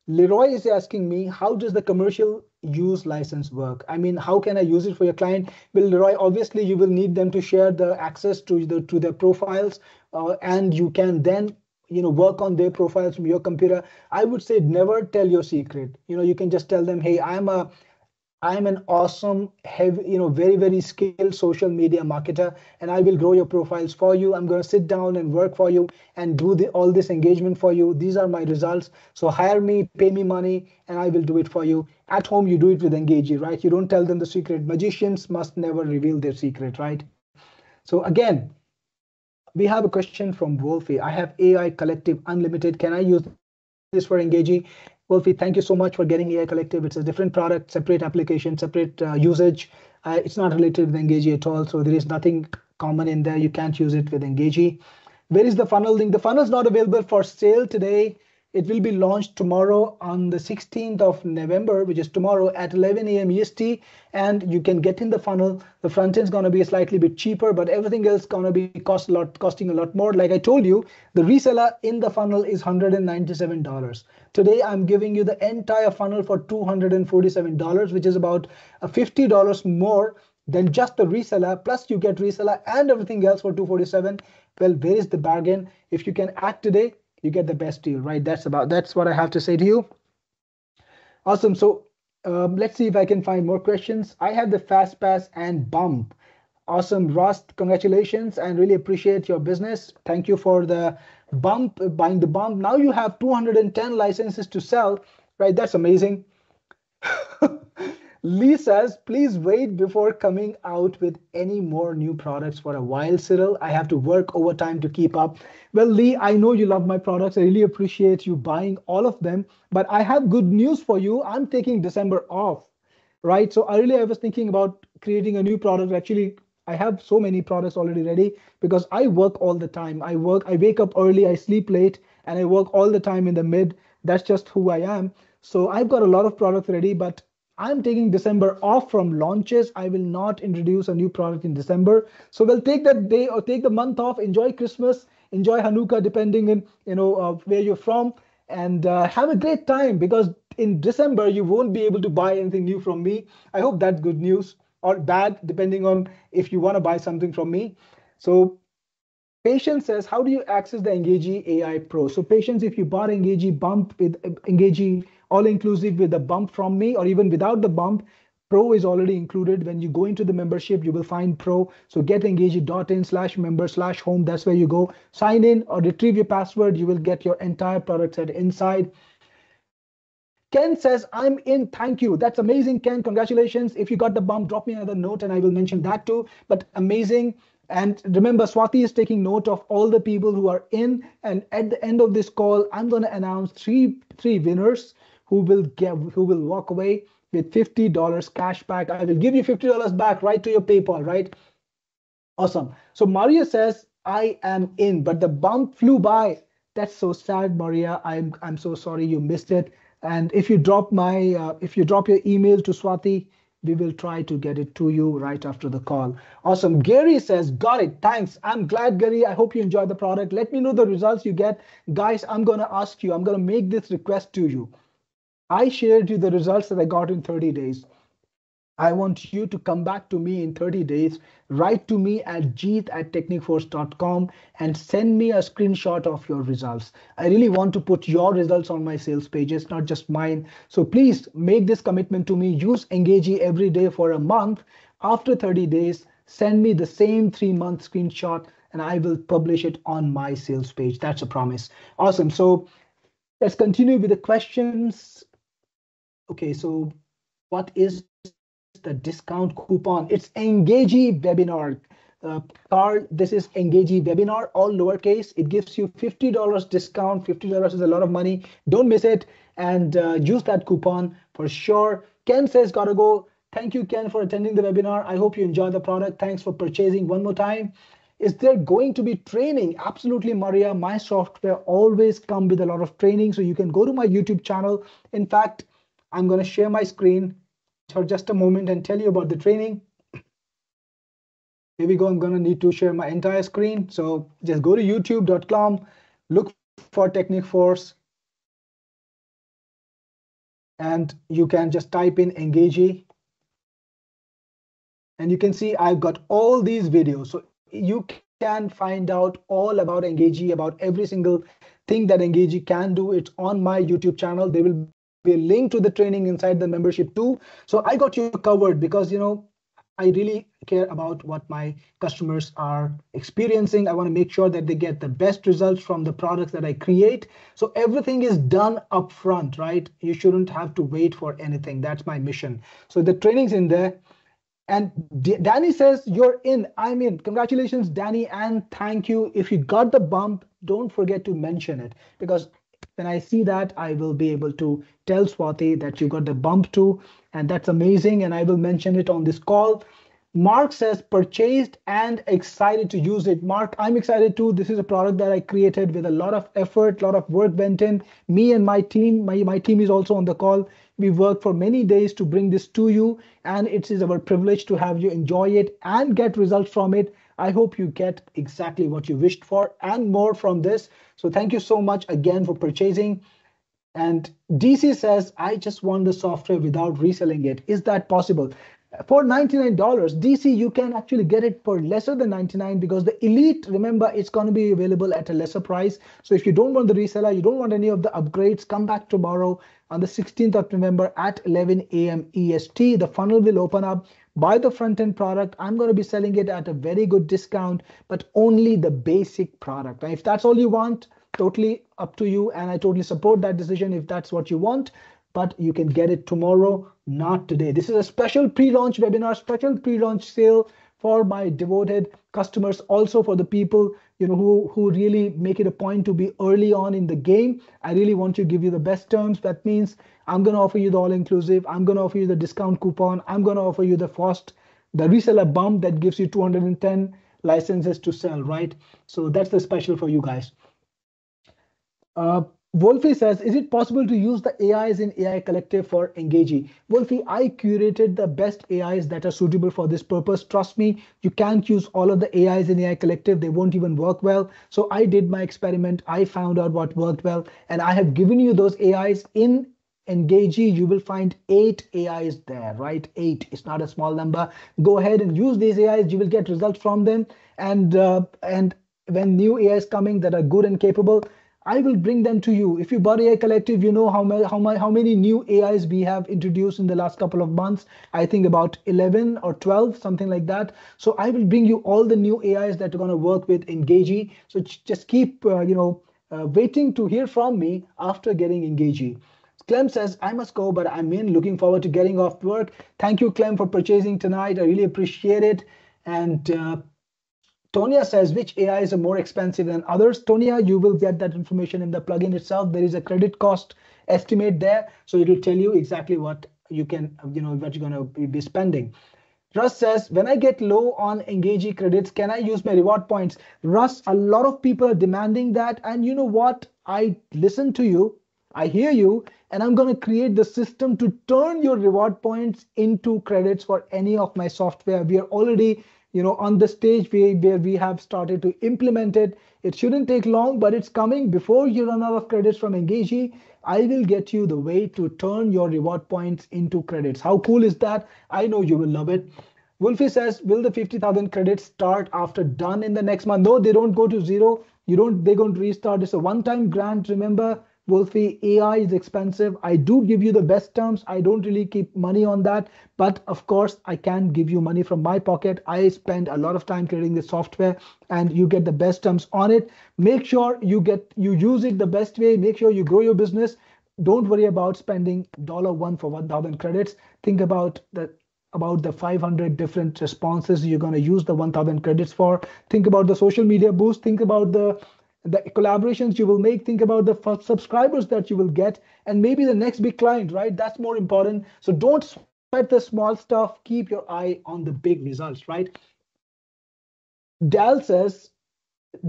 Leroy is asking me, how does the commercial use license work? I mean, how can I use it for your client? Well, Leroy, obviously you will need them to share the access to the to their profiles, uh, and you can then you know work on their profiles from your computer. I would say never tell your secret. You know, you can just tell them, hey, I'm a I'm an awesome, heavy, you know, very, very skilled social media marketer, and I will grow your profiles for you. I'm going to sit down and work for you and do the, all this engagement for you. These are my results. So hire me, pay me money, and I will do it for you. At home, you do it with Engagi, right? You don't tell them the secret. Magicians must never reveal their secret, right? So again, we have a question from Wolfie. I have AI Collective Unlimited. Can I use this for Engagi? Wolfie, thank you so much for getting AI Collective. It's a different product, separate application, separate uh, usage. Uh, it's not related with Engagi at all, so there is nothing common in there. You can't use it with Engagi. Where is the funnel link? The funnel is not available for sale today. It will be launched tomorrow on the 16th of November, which is tomorrow at 11 a.m. EST. And you can get in the funnel. The front end is going to be a slightly bit cheaper, but everything else going to be cost a lot, costing a lot more. Like I told you, the reseller in the funnel is $197. Today, I'm giving you the entire funnel for $247, which is about $50 more than just the reseller. Plus, you get reseller and everything else for 247. Well, where is the bargain? If you can act today, you get the best deal, right? That's about that's what I have to say to you. Awesome. So um, let's see if I can find more questions. I have the fast pass and bump. Awesome, Rust. Congratulations and really appreciate your business. Thank you for the bump, buying the bump. Now you have 210 licenses to sell, right? That's amazing. Lee says, please wait before coming out with any more new products for a while, Cyril. I have to work overtime to keep up. Well, Lee, I know you love my products. I really appreciate you buying all of them. But I have good news for you. I'm taking December off, right? So earlier I was thinking about creating a new product. Actually, I have so many products already ready because I work all the time. I work, I wake up early, I sleep late, and I work all the time in the mid. That's just who I am. So I've got a lot of products ready, but I'm taking December off from launches. I will not introduce a new product in December. So we'll take that day or take the month off, enjoy Christmas, enjoy Hanukkah, depending on you know uh, where you're from, and uh, have a great time because in December you won't be able to buy anything new from me. I hope that's good news or bad, depending on if you want to buy something from me. So Patience says, how do you access the Engagi AI Pro? So Patience, if you bought Engagi Bump with Engagi all inclusive with the bump from me or even without the bump, Pro is already included. When you go into the membership, you will find Pro. So getengagey.in slash member slash home. That's where you go. Sign in or retrieve your password. You will get your entire product set inside. Ken says, I'm in. Thank you. That's amazing, Ken. Congratulations. If you got the bump, drop me another note and I will mention that too. But amazing. And remember, Swati is taking note of all the people who are in. And at the end of this call, I'm going to announce three three winners who will get who will walk away with $50 cash back. I will give you $50 back right to your PayPal, right? Awesome. So Maria says, I am in, but the bump flew by. That's so sad, Maria. I'm I'm so sorry you missed it. And if you drop my uh, if you drop your email to Swati, we will try to get it to you right after the call. Awesome. Gary says, got it. Thanks. I'm glad, Gary. I hope you enjoy the product. Let me know the results you get. Guys, I'm going to ask you, I'm going to make this request to you. I shared you the results that I got in 30 days. I want you to come back to me in 30 days, write to me at jeet at techniforce.com and send me a screenshot of your results. I really want to put your results on my sales pages, not just mine. So please make this commitment to me. Use Engagi every day for a month. After 30 days, send me the same three month screenshot and I will publish it on my sales page. That's a promise. Awesome. So let's continue with the questions. Okay, so what is the discount coupon? It's Engagi webinar. Uh, Carl, this is Engagi webinar, all lowercase. It gives you $50 discount. $50 is a lot of money. Don't miss it and uh, use that coupon for sure. Ken says, gotta go. Thank you, Ken, for attending the webinar. I hope you enjoy the product. Thanks for purchasing one more time. Is there going to be training? Absolutely, Maria. My software always come with a lot of training. So you can go to my YouTube channel. In fact, I'm going to share my screen for just a moment and tell you about the training. Here we go. I'm going to need to share my entire screen. So just go to youtube.com, look for TechniForce, and you can just type in Engagi. And you can see I've got all these videos. So you can find out all about Engagi, about every single thing that Engagi can do. It's on my YouTube channel. They will be a link to the training inside the membership too. So I got you covered because you know I really care about what my customers are experiencing. I want to make sure that they get the best results from the products that I create. So everything is done up front, right? You shouldn't have to wait for anything. That's my mission. So the training's in there. And D Danny says, You're in. I'm in. Congratulations, Danny, and thank you. If you got the bump, don't forget to mention it because when I see that, I will be able to tell Swati that you got the bump too, and that's amazing. And I will mention it on this call. Mark says purchased and excited to use it. Mark, I'm excited too. This is a product that I created with a lot of effort, a lot of work went in. Me and my team, my, my team is also on the call. We worked for many days to bring this to you, and it is our privilege to have you enjoy it and get results from it. I hope you get exactly what you wished for and more from this. So thank you so much again for purchasing. And DC says, I just want the software without reselling it. Is that possible? for $99 dc you can actually get it for lesser than 99 because the elite remember it's going to be available at a lesser price so if you don't want the reseller you don't want any of the upgrades come back tomorrow on the 16th of november at 11 a.m est the funnel will open up buy the front end product i'm going to be selling it at a very good discount but only the basic product now if that's all you want totally up to you and i totally support that decision if that's what you want but you can get it tomorrow, not today. This is a special pre-launch webinar, special pre-launch sale for my devoted customers, also for the people you know who who really make it a point to be early on in the game. I really want to give you the best terms. That means I'm going to offer you the all-inclusive. I'm going to offer you the discount coupon. I'm going to offer you the first, the reseller bump that gives you 210 licenses to sell, right? So that's the special for you guys. Uh, Wolfie says, is it possible to use the AIs in AI Collective for Engagi? Wolfie, I curated the best AIs that are suitable for this purpose. Trust me, you can't use all of the AIs in AI Collective. They won't even work well. So I did my experiment. I found out what worked well. And I have given you those AIs in Engagi. You will find eight AIs there, right? Eight. It's not a small number. Go ahead and use these AIs. You will get results from them. And, uh, and when new AIs coming that are good and capable, I will bring them to you. If you buy AI Collective, you know how many, how, many, how many new AIs we have introduced in the last couple of months. I think about 11 or 12, something like that. So I will bring you all the new AIs that are going to work with Engagi. So just keep, uh, you know, uh, waiting to hear from me after getting Engagi. Clem says, I must go, but I'm in looking forward to getting off work. Thank you, Clem, for purchasing tonight. I really appreciate it. And uh, Tonia says which AIs are more expensive than others. Tonia, you will get that information in the plugin itself. There is a credit cost estimate there, so it will tell you exactly what you can, you know, what you're going to be spending. Russ says, when I get low on Engagi credits, can I use my reward points? Russ, a lot of people are demanding that. And you know what? I listen to you, I hear you, and I'm going to create the system to turn your reward points into credits for any of my software. We are already you know, on the stage where, we have started to implement it. It shouldn't take long, but it's coming before you run out of credits from Engagi. I will get you the way to turn your reward points into credits. How cool is that? I know you will love it. Wolfie says, will the 50,000 credits start after done in the next month? No, they don't go to zero. You don't, they're going to restart. It's a one-time grant. Remember, Wolfie, AI is expensive. I do give you the best terms. I don't really keep money on that. But of course, I can give you money from my pocket. I spend a lot of time creating the software and you get the best terms on it. Make sure you get you use it the best way. Make sure you grow your business. Don't worry about spending dollar one for 1000 credits. Think about the about the 500 different responses you're going to use the 1000 credits for think about the social media boost think about the the collaborations you will make think about the subscribers that you will get and maybe the next big client right? That's more important. So don't sweat the small stuff. Keep your eye on the big results right? Dal says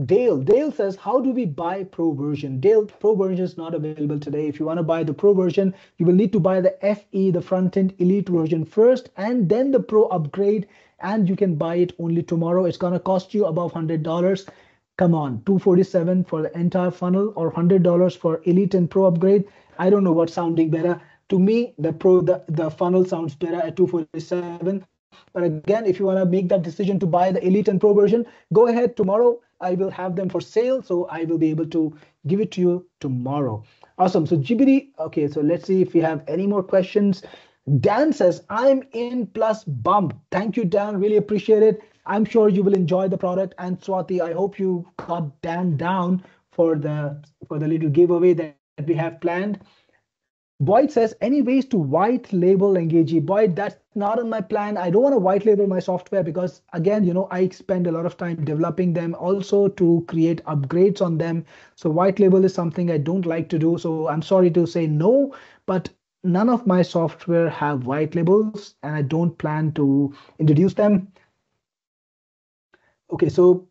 dale dale says how do we buy pro version? Dale pro version is not available today. If you want to buy the pro version you will need to buy the fe the front end elite version first and then the pro upgrade and you can buy it only tomorrow. It's going to cost you above hundred dollars come on 247 for the entire funnel or $100 for elite and pro upgrade? I don't know what's sounding better. To me the pro the, the funnel sounds better at 247 but again if you want to make that decision to buy the elite and pro version go ahead. Tomorrow i will have them for sale so i will be able to give it to you tomorrow. Awesome. So gpt okay so let's see if we have any more questions. Dan says i'm in plus bump. Thank you dan. Really appreciate it I'm sure you will enjoy the product. And Swati, I hope you got Dan down for the for the little giveaway that, we have planned. Boyd says, any ways to white label Engagi? Boyd, that's not on my plan. I don't want to white label my software because again, you know, I spend a lot of time developing them also to create upgrades on them. So white label is something I don't like to do. So I'm sorry to say no, but none of my software have white labels and I don't plan to introduce them. Okay, so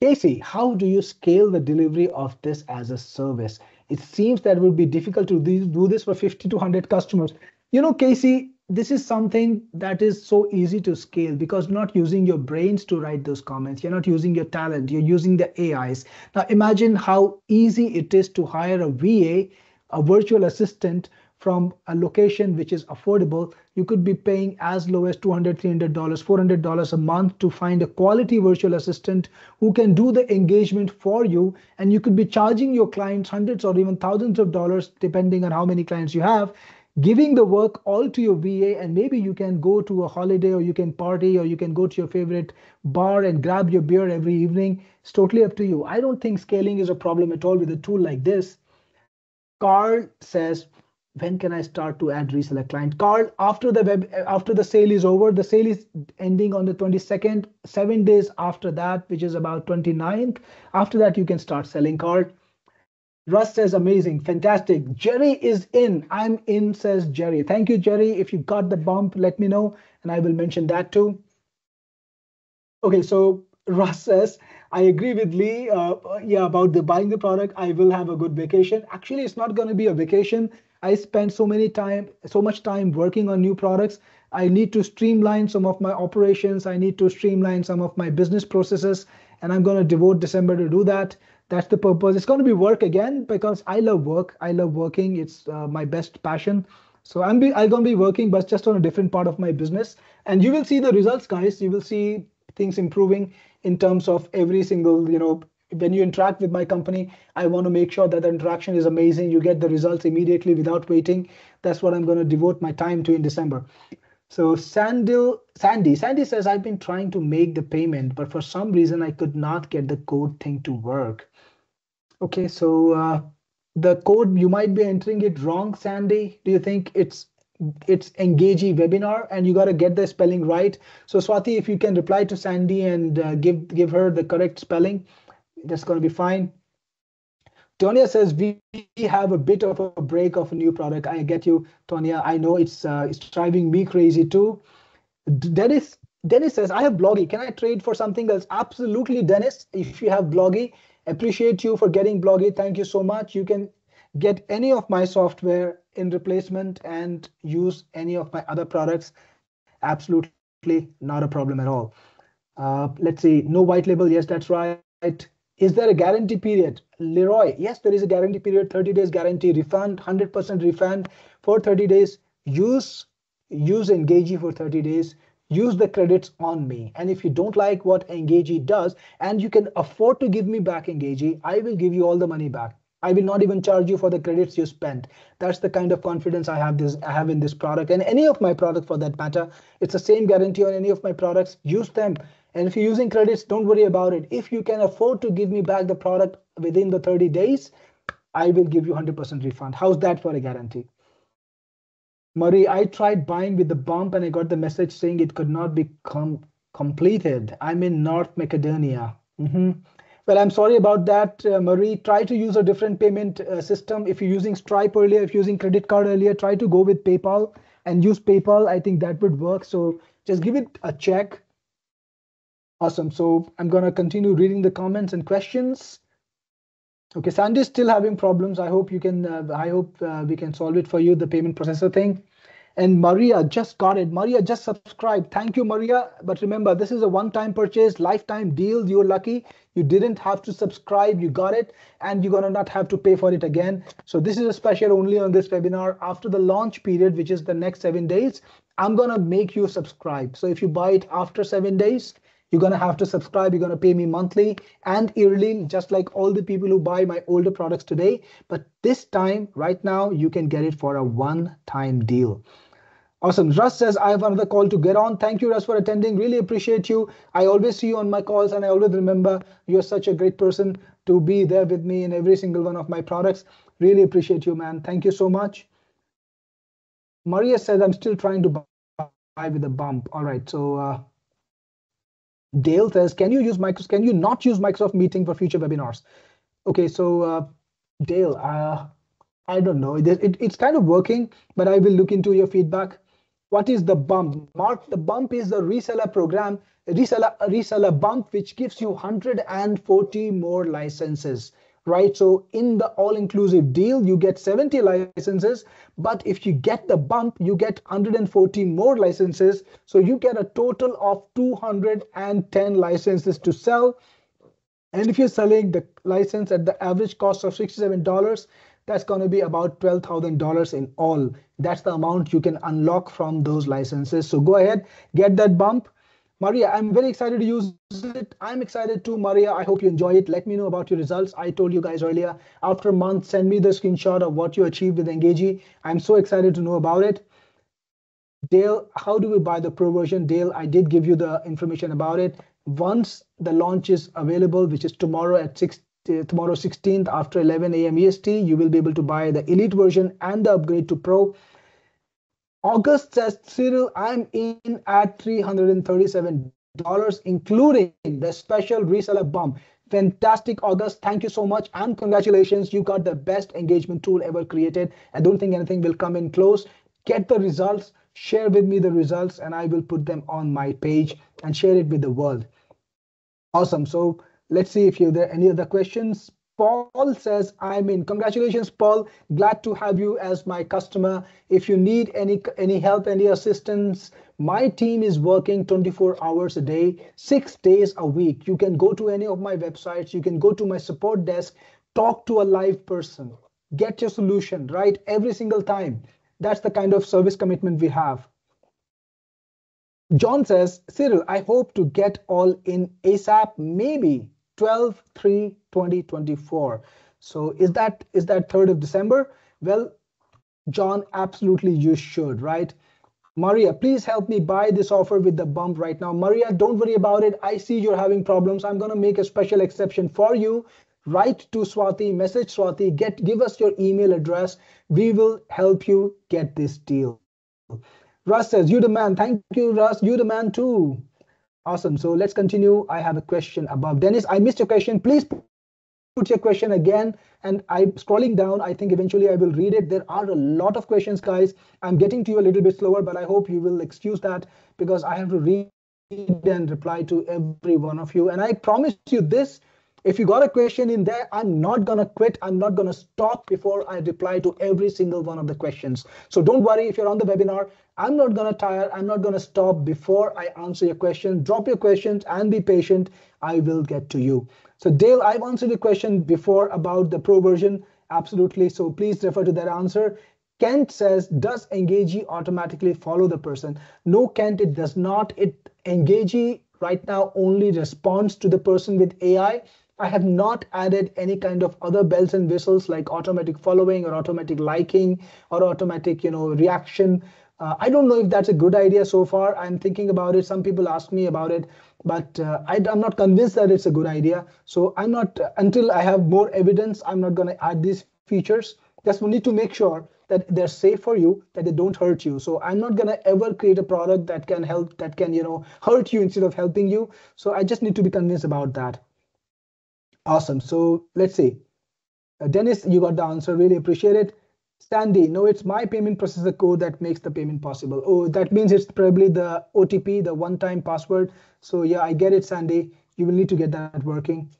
Casey, how do you scale the delivery of this as a service? It seems that it will be difficult to do this for 50 to 100 customers. You know, Casey, this is something that is so easy to scale because not using your brains to write those comments. You're not using your talent. You're using the AIs. Now imagine how easy it is to hire a VA, a virtual assistant from a location which is affordable, you could be paying as low as $200, $300, $400 a month to find a quality virtual assistant who can do the engagement for you. And you could be charging your clients hundreds or even thousands of dollars, depending on how many clients you have, giving the work all to your VA. And maybe you can go to a holiday or you can party or you can go to your favorite bar and grab your beer every evening. It's totally up to you. I don't think scaling is a problem at all with a tool like this. Carl says, when can I start to add reseller client? Carl, after the web, after the sale is over, the sale is ending on the 22nd, seven days after that, which is about 29th. After that, you can start selling Carl. Russ says, amazing, fantastic. Jerry is in. I'm in, says Jerry. Thank you, Jerry. If you got the bump, let me know, and I will mention that too. Okay, so Russ says, I agree with Lee. Uh, yeah, about the buying the product, I will have a good vacation. Actually, it's not going to be a vacation. I spend so many time, so much time working on new products. I need to streamline some of my operations. I need to streamline some of my business processes, and I'm going to devote December to do that. That's the purpose. It's going to be work again because I love work. I love working. It's uh, my best passion. So I'm, be, I'm going to be working, but just on a different part of my business. And you will see the results, guys. You will see things improving in terms of every single, you know, when you interact with my company, I want to make sure that the interaction is amazing. You get the results immediately without waiting. That's what I'm going to devote my time to in December. So Sandil, Sandy, Sandy says, I've been trying to make the payment, but for some reason I could not get the code thing to work. Okay, so uh, the code, you might be entering it wrong, Sandy. Do you think it's it's Engagi webinar and you got to get the spelling right. So Swati, if you can reply to Sandy and uh, give give her the correct spelling, that's going to be fine. Tonya says we have a bit of a break of a new product. I get you, Tonya. I know it's uh, it's driving me crazy too. Dennis Dennis says I have Bloggy. Can I trade for something else? Absolutely, Dennis. If you have Bloggy, appreciate you for getting Bloggy. Thank you so much. You can get any of my software in replacement and use any of my other products. Absolutely not a problem at all. Uh, let's see. No white label. Yes, that's right. Is there a guarantee period? Leroy, yes, there is a guarantee period, 30 days guarantee, refund, 100% refund for 30 days. Use use Engagi for 30 days. Use the credits on me. And if you don't like what Engagi does, and you can afford to give me back Engagi, I will give you all the money back. I will not even charge you for the credits you spent. That's the kind of confidence I have this I have in this product and any of my product for that matter. It's the same guarantee on any of my products. Use them. And if you're using credits, don't worry about it. If you can afford to give me back the product within the 30 days, I will give you 100% refund. How's that for a guarantee? Murray, I tried buying with the bump and I got the message saying it could not be com completed. I'm in North Macedonia. Mm -hmm. Well, I'm sorry about that, uh, Murray. Try to use a different payment uh, system. If you're using Stripe earlier, if you're using credit card earlier, try to go with PayPal and use PayPal. I think that would work. So just give it a check. Awesome. So I'm going to continue reading the comments and questions. Okay, Sandy's still having problems. I hope you can, uh, I hope uh, we can solve it for you, the payment processor thing. And Maria just got it. Maria just subscribed. Thank you, Maria. But remember, this is a one-time purchase, lifetime deal. You're lucky. You didn't have to subscribe. You got it. And you're to not have to pay for it again. So this is a special only on this webinar. After the launch period, which is the next seven days, I'm to make you subscribe. So if you buy it after seven days, you're going to have to subscribe. You're going to pay me monthly and yearly, just like all the people who buy my older products today. But this time, right now, you can get it for a one-time deal. Awesome. Russ says, I have another call to get on. Thank you, Russ, for attending. Really appreciate you. I always see you on my calls, and I always remember you're such a great person to be there with me in every single one of my products. Really appreciate you, man. Thank you so much. Maria says, I'm still trying to buy with a bump. All right. So, uh, Dale says, can you use Microsoft? Can you not use Microsoft Meeting for future webinars? Okay, so uh, Dale, uh, I don't know. It, it, it's kind of working, but I will look into your feedback. What is the bump? Mark, the bump is the reseller program, reseller, reseller bump, which gives you 140 more licenses right? So in the all-inclusive deal, you get 70 licenses, but if you get the bump, you get 140 more licenses. So you get a total of 210 licenses to sell. And if you're selling the license at the average cost of $67, that's going to be about $12,000 in all. That's the amount you can unlock from those licenses. So go ahead, get that bump. Maria, I'm very excited to use it. I'm excited too, Maria. I hope you enjoy it. Let me know about your results. I told you guys earlier, after a month, send me the screenshot of what you achieved with Engagi. I'm so excited to know about it. Dale, how do we buy the pro version? Dale, I did give you the information about it. Once the launch is available, which is tomorrow at 6 uh, tomorrow 16th after 11 a.m. EST, you will be able to buy the elite version and the upgrade to pro. August says, Cyril, I'm in at $337, including the special reseller bump. Fantastic, August. Thank you so much. And congratulations. You got the best engagement tool ever created. I don't think anything will come in close. Get the results, share with me the results, and I will put them on my page and share it with the world. Awesome. So let's see if you there any other questions. Paul says, I'm in. Congratulations, Paul. Glad to have you as my customer. If you need any any help, any assistance, my team is working 24 hours a day, six days a week. You can go to any of my websites. You can go to my support desk, talk to a live person, get your solution right every single time. That's the kind of service commitment we have. John says, Cyril, I hope to get all in ASAP, maybe 12 3 2024 so is that is that 3rd of december? Well john absolutely you should right? Maria please help me buy this offer with the bump right now. Maria don't worry about it. I see you're having problems. I'm going to make a special exception for you. Write to swati message swati get give us your email address. We will help you get this deal. Russ says you the man. Thank you russ. You the man too Awesome. So let's continue. I have a question above. Dennis, I missed your question. Please put your question again. And I'm scrolling down. I think eventually I will read it. There are a lot of questions, guys. I'm getting to you a little bit slower, but I hope you will excuse that because I have to read and reply to every one of you. And I promise you this if you got a question in there, I'm not going to quit. I'm not going to stop before I reply to every single one of the questions. So don't worry if you're on the webinar. I'm not going to tire. I'm not going to stop before I answer your question. Drop your questions and be patient. I will get to you. So Dale, I've answered your question before about the pro version. Absolutely. So please refer to that answer. Kent says, does Engagi automatically follow the person? No, Kent, it does not. It Engagi right now only responds to the person with AI I have not added any kind of other bells and whistles like automatic following or automatic liking or automatic, you know, reaction. Uh, I don't know if that's a good idea so far. I'm thinking about it. Some people ask me about it, but uh, I, am not convinced that it's a good idea. So I'm not, until I have more evidence, I'm not going to add these features. Just we need to make sure that they're safe for you, that they don't hurt you. So I'm not going to ever create a product that can help, that can, you know, hurt you instead of helping you. So I just need to be convinced about that. Awesome. So let's see. Uh, Dennis, you got the answer. Really appreciate it. Sandy, no, it's my payment processor code that makes the payment possible. Oh, that means it's probably the OTP, the one-time password. So yeah, I get it, Sandy. You will need to get that working.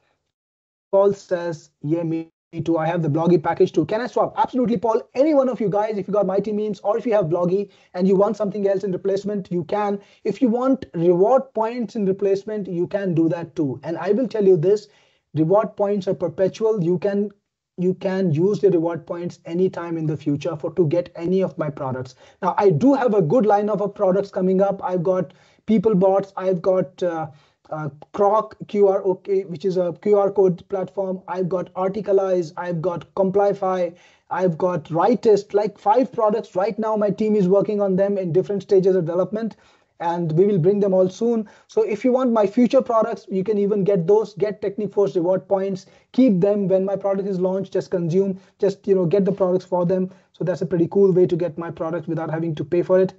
Paul says, yeah, me too. I have the Bloggy package too. Can I swap? Absolutely, Paul. Any one of you guys, if you got Mighty Memes or if you have Bloggy and you want something else in replacement, you can. If you want reward points in replacement, you can do that too. And I will tell you this, reward points are perpetual you can you can use the reward points anytime in the future for to get any of my products now i do have a good lineup of products coming up i've got peoplebots i've got uh, uh, Croc QR OK, which is a QR code platform. I've got Articlize, I've got Complyfy, I've got Writest, like five products right now. My team is working on them in different stages of development and we will bring them all soon. So if you want my future products, you can even get those, get TechniForce reward points, keep them when my product is launched, just consume, just you know, get the products for them. So that's a pretty cool way to get my product without having to pay for it.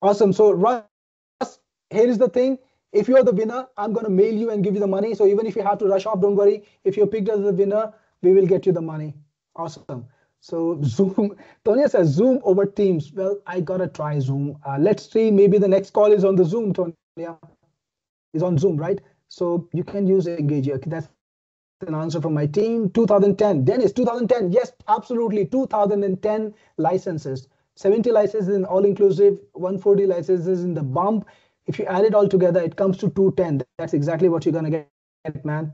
Awesome. So Russ, here is the thing. If you're the winner, I'm going to mail you and give you the money. So even if you have to rush off, don't worry. If you're picked as the winner, we will get you the money. Awesome. So Zoom, Tonya says Zoom over Teams. Well, I gotta try Zoom. Uh, let's see. Maybe the next call is on the Zoom. Tonya is on Zoom, right? So you can use Engage. Okay, that's an answer from my team. 2010. Dennis, 2010. Yes, absolutely. 2010 licenses. 70 licenses in all inclusive, 140 licenses in the bump. If you add it all together, it comes to 210. That's exactly what you're gonna get, man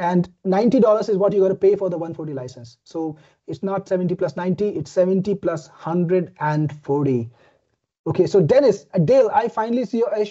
and $90 is what you got to pay for the 140 license. So it's not 70 plus 90, it's 70 plus 140. Okay, so Dennis, uh, Dale, I finally see your I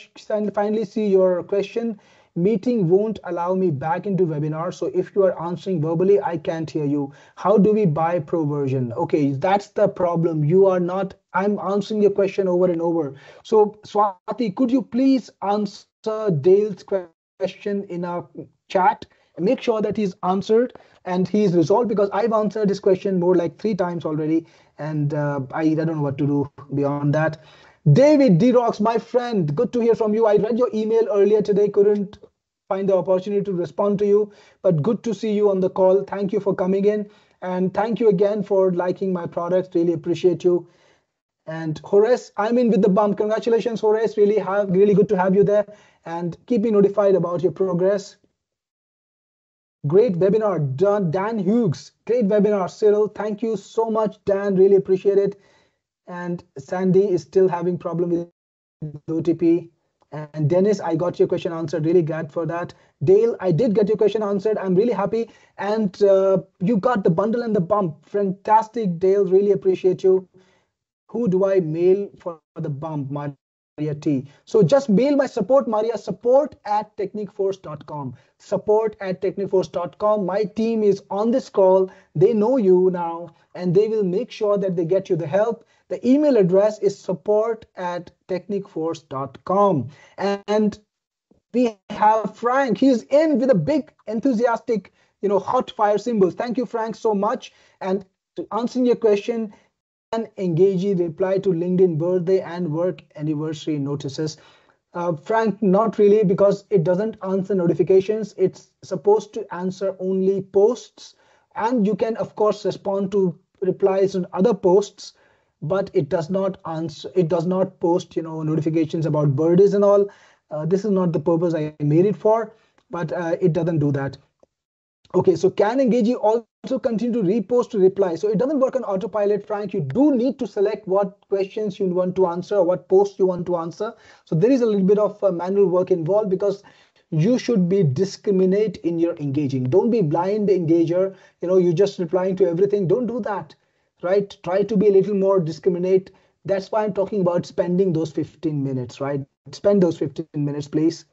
finally see your question. Meeting won't allow me back into webinar. So if you are answering verbally, I can't hear you. How do we buy pro version? Okay, that's the problem. You are not, I'm answering your question over and over. So Swati, could you please answer Dale's question in our chat? Make sure that he's answered and he's resolved because I've answered this question more like three times already and uh, I, I don't know what to do beyond that. David D Rocks, my friend, good to hear from you. I read your email earlier today, couldn't find the opportunity to respond to you, but good to see you on the call. Thank you for coming in and thank you again for liking my products. Really appreciate you. And Horace, I'm in with the bump. Congratulations, Horace. Really have really good to have you there and keep me notified about your progress. Great webinar, Dan, Dan Hughes. Great webinar, Cyril. Thank you so much, Dan. Really appreciate it. And Sandy is still having problem with OTP. And Dennis, I got your question answered. Really glad for that. Dale, I did get your question answered. I'm really happy. And uh, you got the bundle and the bump. Fantastic, Dale. Really appreciate you. Who do I mail for the bump? So just mail my support, Maria, support at techniforce.com. Support at techniforce.com. My team is on this call. They know you now, and they will make sure that they get you the help. The email address is support at techniforce.com. And we have Frank. He's in with a big enthusiastic, you know, hot fire symbols. Thank you, Frank, so much. And to answer your question, and Engagi reply to LinkedIn birthday and work anniversary notices. Uh, Frank, not really, because it doesn't answer notifications. It's supposed to answer only posts. And you can, of course, respond to replies on other posts, but it does not answer, it does not post, you know, notifications about birthdays and all. Uh, this is not the purpose I made it for, but uh, it doesn't do that. Okay, so can Engagi all also continue to repost to reply. So it doesn't work on autopilot, Frank. You do need to select what questions you want to answer or what posts you want to answer. So there is a little bit of uh, manual work involved because you should be discriminate in your engaging. Don't be blind engager. You know, you're just replying to everything. Don't do that, right? Try to be a little more discriminate. That's why I'm talking about spending those 15 minutes, right? Spend those 15 minutes, please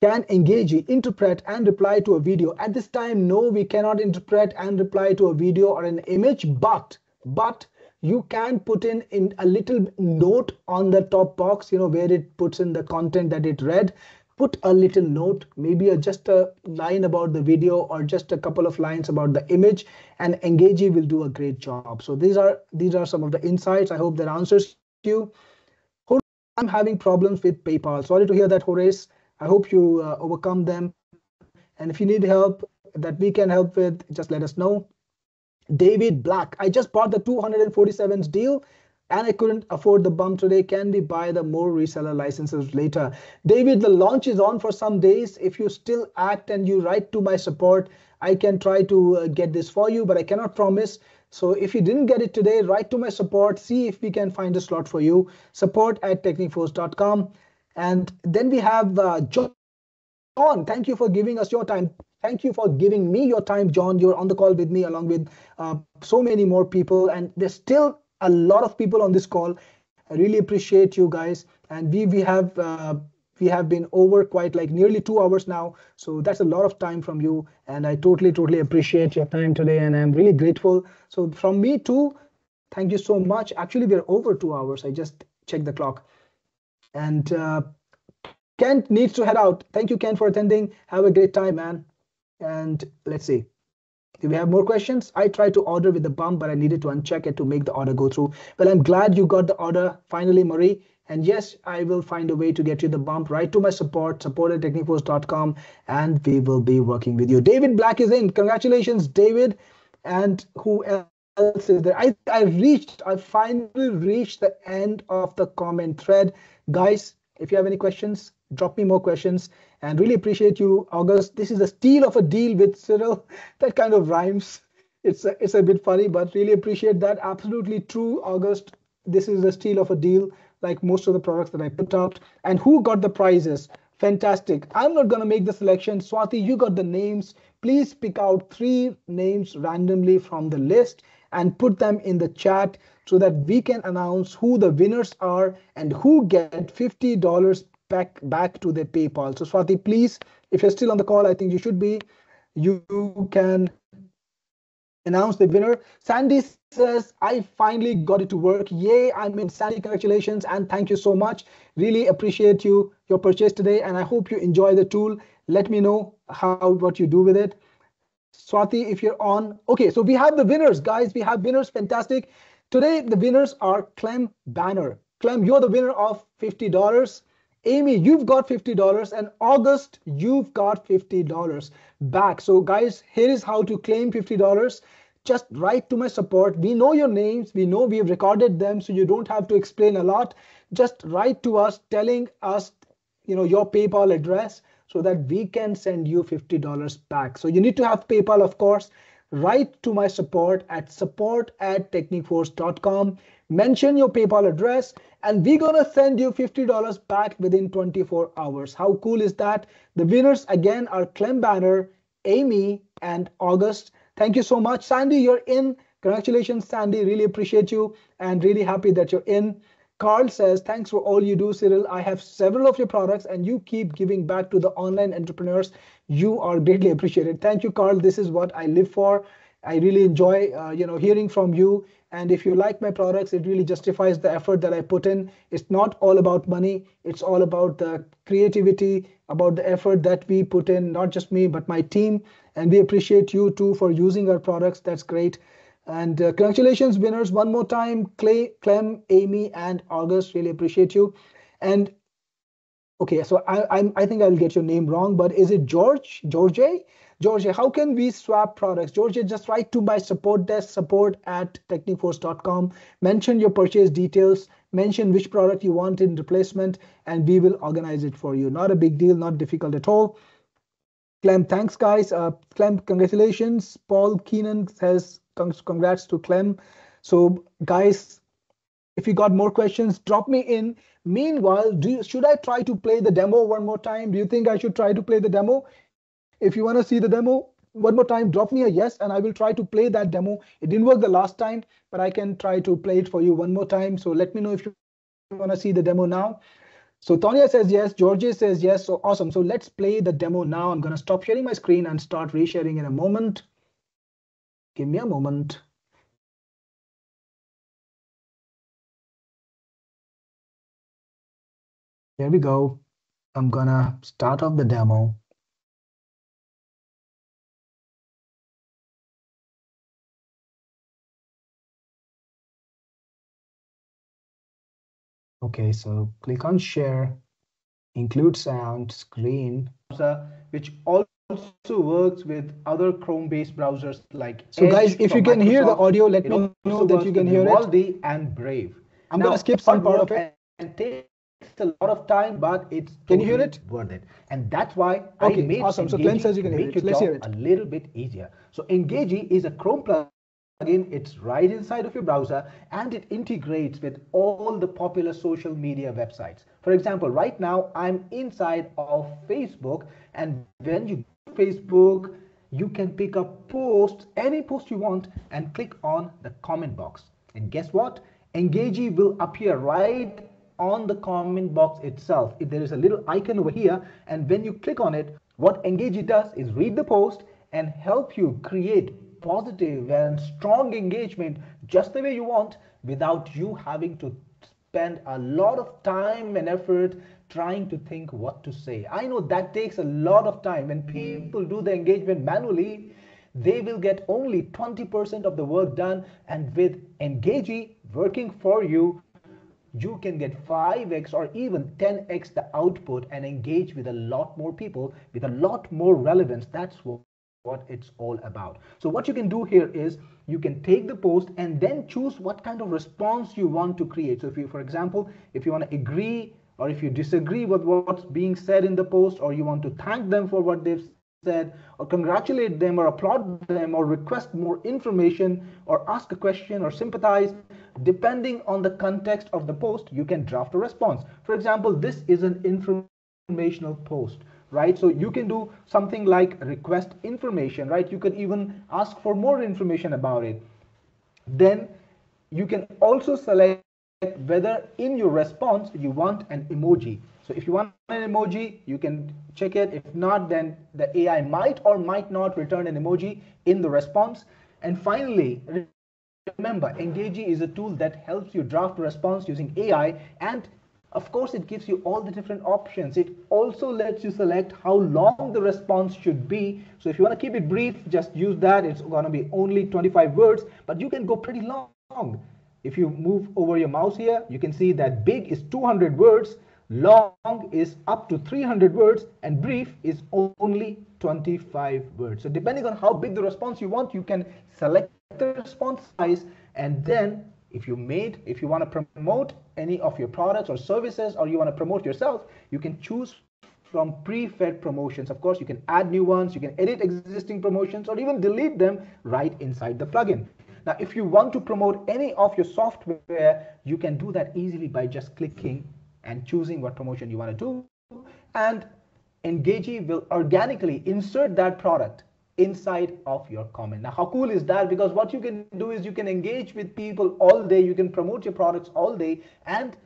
can engage, interpret and reply to a video. At this time, no, we cannot interpret and reply to a video or an image, but, but you can put in, in a little note on the top box, you know, where it puts in the content that it read. Put a little note, maybe a, just a line about the video or just a couple of lines about the image and Engagi will do a great job. So these are these are some of the insights. I hope that answers you. I'm having problems with PayPal. Sorry to hear that, Horace. I hope you uh, overcome them. And if you need help that we can help with, just let us know. David Black, I just bought the 247s deal and I couldn't afford the bump today. Can we buy the more reseller licenses later? David, the launch is on for some days. If you still act and you write to my support, I can try to uh, get this for you, but I cannot promise. So if you didn't get it today, write to my support, see if we can find a slot for you. Support at techniforce.com. And then we have uh, John. Thank you for giving us your time. Thank you for giving me your time, John. You're on the call with me along with uh, so many more people. And there's still a lot of people on this call. I really appreciate you guys. And we, we have uh, we have been over quite like nearly two hours now. So that's a lot of time from you. And I totally, totally appreciate your time today. And I'm really grateful. So from me too, thank you so much. Actually, we're over two hours. I just checked the clock. And uh, Ken needs to head out. Thank you, Ken, for attending. Have a great time, man. And let's see. Do we have more questions? I tried to order with the bump, but I needed to uncheck it to make the order go through. Well, I'm glad you got the order finally, Marie. And yes, I will find a way to get you the bump right to my support, support at techniforce.com, and we will be working with you. David Black is in. Congratulations, David. And who else is there? I, I reached, I finally reached the end of the comment thread. Guys, if you have any questions, drop me more questions and really appreciate you, August. This is a steal of a deal with Cyril. That kind of rhymes. It's a, it's a bit funny, but really appreciate that. Absolutely true, August. This is a steal of a deal, like most of the products that I put out. And who got the prizes? Fantastic. I'm not going to make the selection. Swati, you got the names. Please pick out three names randomly from the list and put them in the chat so that we can announce who the winners are and who get $50 back back to their PayPal. So Swati, please, if you're still on the call, I think you should be. You can announce the winner. Sandy says, I finally got it to work. Yay, I'm in. Sandy, congratulations and thank you so much. Really appreciate you your purchase today, and I hope you enjoy the tool. Let me know how what you do with it. Swati, if you're on. Okay, so we have the winners, guys. We have winners. Fantastic. Today, the winners are Clem Banner. Clem, you're the winner of $50. Amy, you've got $50 and August, you've got $50 back. So guys, here is how to claim $50. Just write to my support. We know your names. We know we've recorded them, so you don't have to explain a lot. Just write to us telling us, you know, your PayPal address so that we can send you $50 back. So you need to have PayPal, of course. Write to my support at support at techniforce.com mention your PayPal address, and we're gonna send you $50 back within 24 hours. How cool is that? The winners again are Clem Banner, Amy, and August. Thank you so much. Sandy, you're in. Congratulations, Sandy. Really appreciate you and really happy that you're in. Carl says, thanks for all you do, Cyril. I have several of your products and you keep giving back to the online entrepreneurs. You are greatly appreciated. Thank you, Carl. This is what I live for. I really enjoy, uh, you know, hearing from you and if you like my products, it really justifies the effort that I put in. It's not all about money. It's all about the creativity, about the effort that we put in, not just me, but my team. And we appreciate you too for using our products. That's great. And uh, congratulations, winners, one more time. Clay, Clem, Amy, and August, really appreciate you. And okay, so I, I, I think I'll get your name wrong, but is it George, George? Georgia, how can we swap products? Georgia, just write to my support desk, support at techniforce.com. Mention your purchase details, mention which product you want in replacement, and we will organize it for you. Not a big deal, not difficult at all. Clem, thanks, guys. Uh, Clem, congratulations. Paul Keenan says congrats to Clem. So, guys, if you got more questions, drop me in. Meanwhile, do should I try to play the demo one more time? Do you think I should try to play the demo? If you want to see the demo one more time, drop me a yes, and I will try to play that demo. It didn't work the last time, but I can try to play it for you one more time. So let me know if you want to see the demo now. So Tonya says yes, Georgia says yes, so awesome. So let's play the demo now. I'm going to stop sharing my screen and start resharing in a moment. Give me a moment. There we go. I'm gonna start off the demo. Okay, so click on share, include sound, screen. Which also works with other Chrome-based browsers like So Edge guys, if you can Microsoft, hear the audio, let me know that you can hear Vivaldi it. and Brave. I'm now, gonna skip some part of it. And takes a lot of time, but it's can you hear it? Worth it, and that's why okay, I made awesome. So Glenn says you can hear it. Let's hear it. A little bit easier. So Engagi is a Chrome plugin Again, it's right inside of your browser and it integrates with all the popular social media websites. For example, right now I'm inside of Facebook and when you Facebook, you can pick up posts, any post you want and click on the comment box. And guess what? Engagi will appear right on the comment box itself. If there is a little icon over here and when you click on it, what Engagi does is read the post and help you create positive and strong engagement just the way you want without you having to spend a lot of time and effort trying to think what to say. I know that takes a lot of time. When people do the engagement manually, they will get only 20% of the work done. And with Engagi working for you, you can get 5x or even 10x the output and engage with a lot more people with a lot more relevance. That's what what it's all about. So what you can do here is you can take the post and then choose what kind of response you want to create. So if you, for example, if you want to agree or if you disagree with what's being said in the post or you want to thank them for what they've said or congratulate them or applaud them or request more information or ask a question or sympathize depending on the context of the post you can draft a response for example this is an informational post right so you can do something like request information right you could even ask for more information about it then you can also select whether in your response you want an emoji so if you want an emoji, you can check it. If not, then the AI might or might not return an emoji in the response. And finally, remember, Engagi is a tool that helps you draft a response using AI. And of course, it gives you all the different options. It also lets you select how long the response should be. So if you want to keep it brief, just use that. It's going to be only 25 words, but you can go pretty long. If you move over your mouse here, you can see that big is 200 words long is up to 300 words and brief is only 25 words so depending on how big the response you want you can select the response size and then if you made if you want to promote any of your products or services or you want to promote yourself you can choose from pre-fed promotions of course you can add new ones you can edit existing promotions or even delete them right inside the plugin now if you want to promote any of your software you can do that easily by just clicking and choosing what promotion you want to do. And Engagi will organically insert that product inside of your comment. Now, how cool is that? Because what you can do is you can engage with people all day, you can promote your products all day, and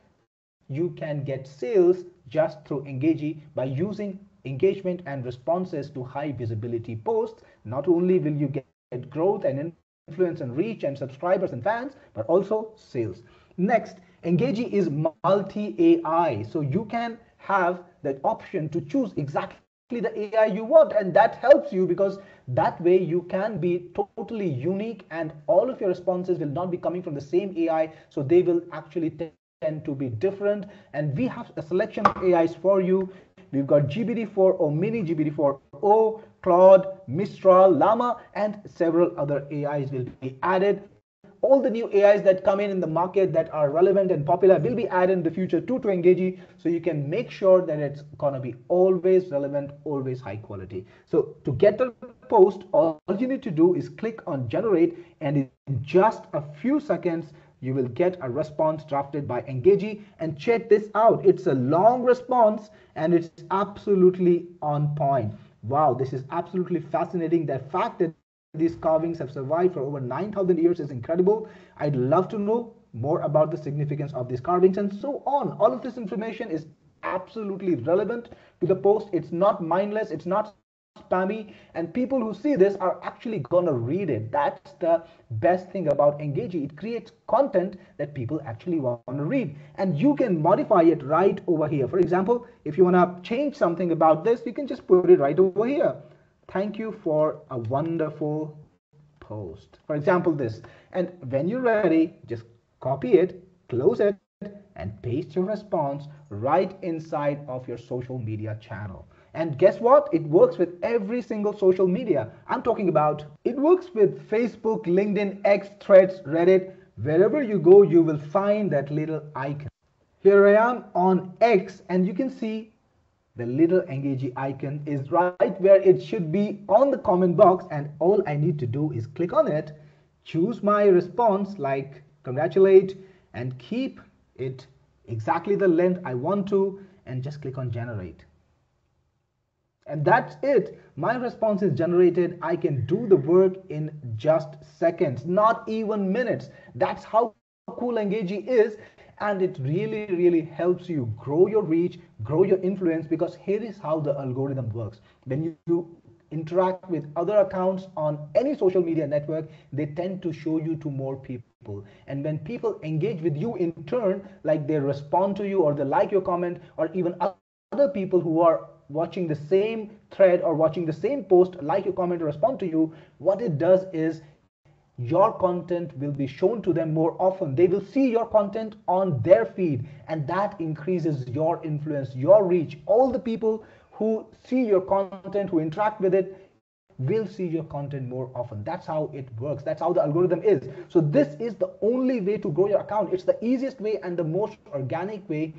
you can get sales just through Engagi by using engagement and responses to high visibility posts. Not only will you get growth and influence and reach and subscribers and fans, but also sales. Next, Engagi is multi-AI. So you can have that option to choose exactly the AI you want and that helps you because that way you can be totally unique and all of your responses will not be coming from the same AI so they will actually tend to be different. And we have a selection of AIs for you. We've got GPT-4o Mini GPT-4 O Claude Mistral Llama and several other AIs will be added all the new AIs that come in in the market that are relevant and popular will be added in the future to to Engagi so you can make sure that it's gonna be always relevant, always high quality. So to get the post, all you need to do is click on generate and in just a few seconds you will get a response drafted by Engagi and check this out. It's a long response and it's absolutely on point. Wow, this is absolutely fascinating. The fact that these carvings have survived for over 9,000 years is incredible. I'd love to know more about the significance of these carvings and so on. All of this information is absolutely relevant to the post. It's not mindless, it's not spammy, and people who see this are actually gonna read it. That's the best thing about Engagi. It creates content that people actually want to read, and you can modify it right over here. For example, if you wanna change something about this, you can just put it right over here thank you for a wonderful post. For example, this. And when you're ready, just copy it, close it, and paste your response right inside of your social media channel. And guess what? It works with every single social media. I'm talking about it works with Facebook, LinkedIn, X, Threads, Reddit. Wherever you go, you will find that little icon. Here I am on X, and you can see the little Engagi icon is right where it should be on the comment box and all I need to do is click on it, choose my response like congratulate and keep it exactly the length I want to and just click on generate. And that's it. My response is generated. I can do the work in just seconds, not even minutes. That's how cool Engagi is and it really really helps you grow your reach grow your influence because here is how the algorithm works. When you, you interact with other accounts on any social media network they tend to show you to more people. And when people engage with you in turn like they respond to you or they like your comment or even other people who are watching the same thread or watching the same post like your comment or respond to you what it does is your content will be shown to them more often. They will see your content on their feed, and that increases your influence, your reach. All the people who see your content, who interact with it, will see your content more often. That's how it works. That's how the algorithm is. So this is the only way to grow your account. It's the easiest way and the most organic way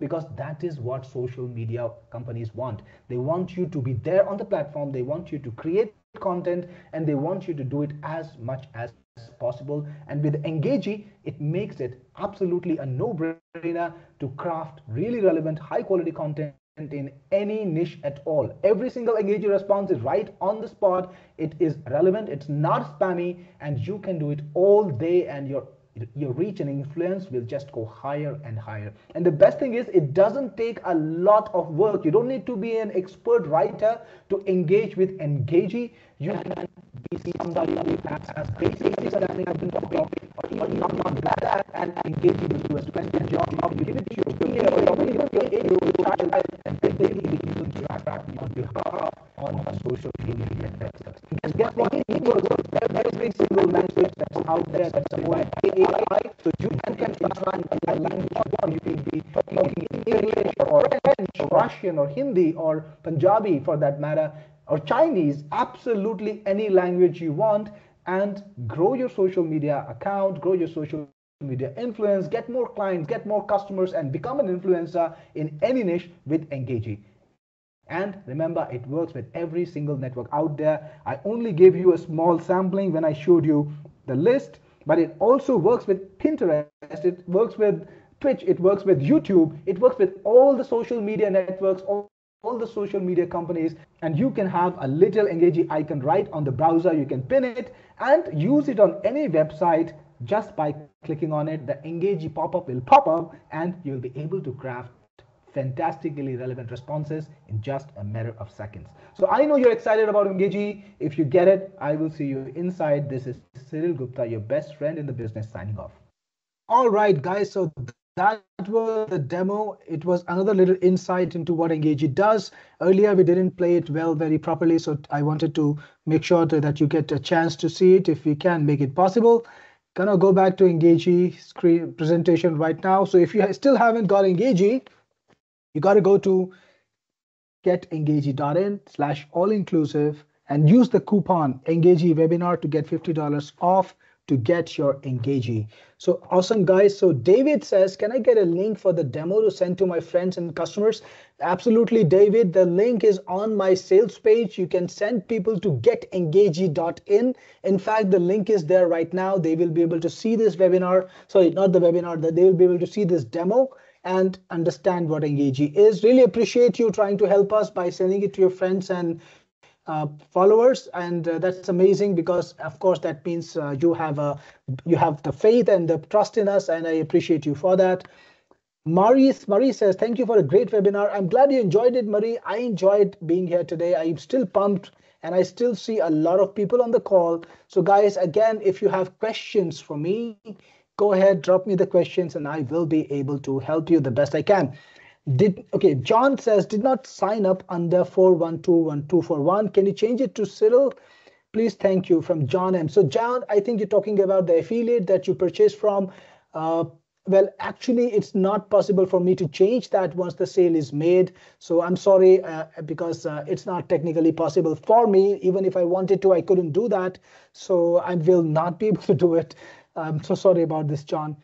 because that is what social media companies want. They want you to be there on the platform. They want you to create content and they want you to do it as much as possible. And with Engagi, it makes it absolutely a no-brainer to craft really relevant, high quality content in any niche at all. Every single Engagi response is right on the spot. It is relevant, it's not spammy, and you can do it all day and your your reach and influence will just go higher and higher. And the best thing is it doesn't take a lot of work. You don't need to be an expert writer to engage with Engagi. You can be somebody who has basic understanding of the topic or even not not that and engage will do a splendid job. You give it to your peer or your peer able to child and then they able to attract on behalf on social media. And guess what? Works every single language that's out there that's about AI. So you can, in a language. You can be talking in English or French or Russian or Hindi or Punjabi for that matter or Chinese, absolutely any language you want and grow your social media account, grow your social media influence, get more clients, get more customers and become an influencer in any niche with Engagi. And remember, it works with every single network out there. I only gave you a small sampling when I showed you the list, but it also works with Pinterest, it works with Twitch, it works with YouTube, it works with all the social media networks, all all the social media companies and you can have a little Engagi icon right on the browser. You can pin it and use it on any website just by clicking on it. The Engagi pop-up will pop up and you'll be able to craft fantastically relevant responses in just a matter of seconds. So I know you're excited about Engagi. If you get it, I will see you inside. This is Cyril Gupta, your best friend in the business signing off. All right, guys. So that was the demo. It was another little insight into what Engagi does. Earlier, we didn't play it well very properly, so I wanted to make sure that you get a chance to see it if we can make it possible. Gonna go back to Engagi screen presentation right now. So if you still haven't got Engagi, you got to go to getengagi.in slash all inclusive and use the coupon Engagi webinar to get $50 off to get your Engagi. So awesome, guys. So David says, can I get a link for the demo to send to my friends and customers? Absolutely, David. The link is on my sales page. You can send people to getengagi.in. In fact, the link is there right now. They will be able to see this webinar. Sorry, not the webinar. That they will be able to see this demo and understand what Engagi is. Really appreciate you trying to help us by sending it to your friends and uh, followers and uh, that's amazing because of course that means uh, you have a you have the faith and the trust in us and i appreciate you for that. Marie marie says thank you for a great webinar. I'm glad you enjoyed it marie. I enjoyed being here today. I'm still pumped and i still see a lot of people on the call. So guys again if you have questions for me go ahead drop me the questions and i will be able to help you the best i can did okay john says did not sign up under 412141 can you change it to cyril? Please thank you from john m. So john i think you're talking about the affiliate that you purchased from. Uh, well actually it's not possible for me to change that once the sale is made. So i'm sorry uh, because uh, it's not technically possible for me. Even if i wanted to i couldn't do that. So i will not be able to do it. I'm so sorry about this john.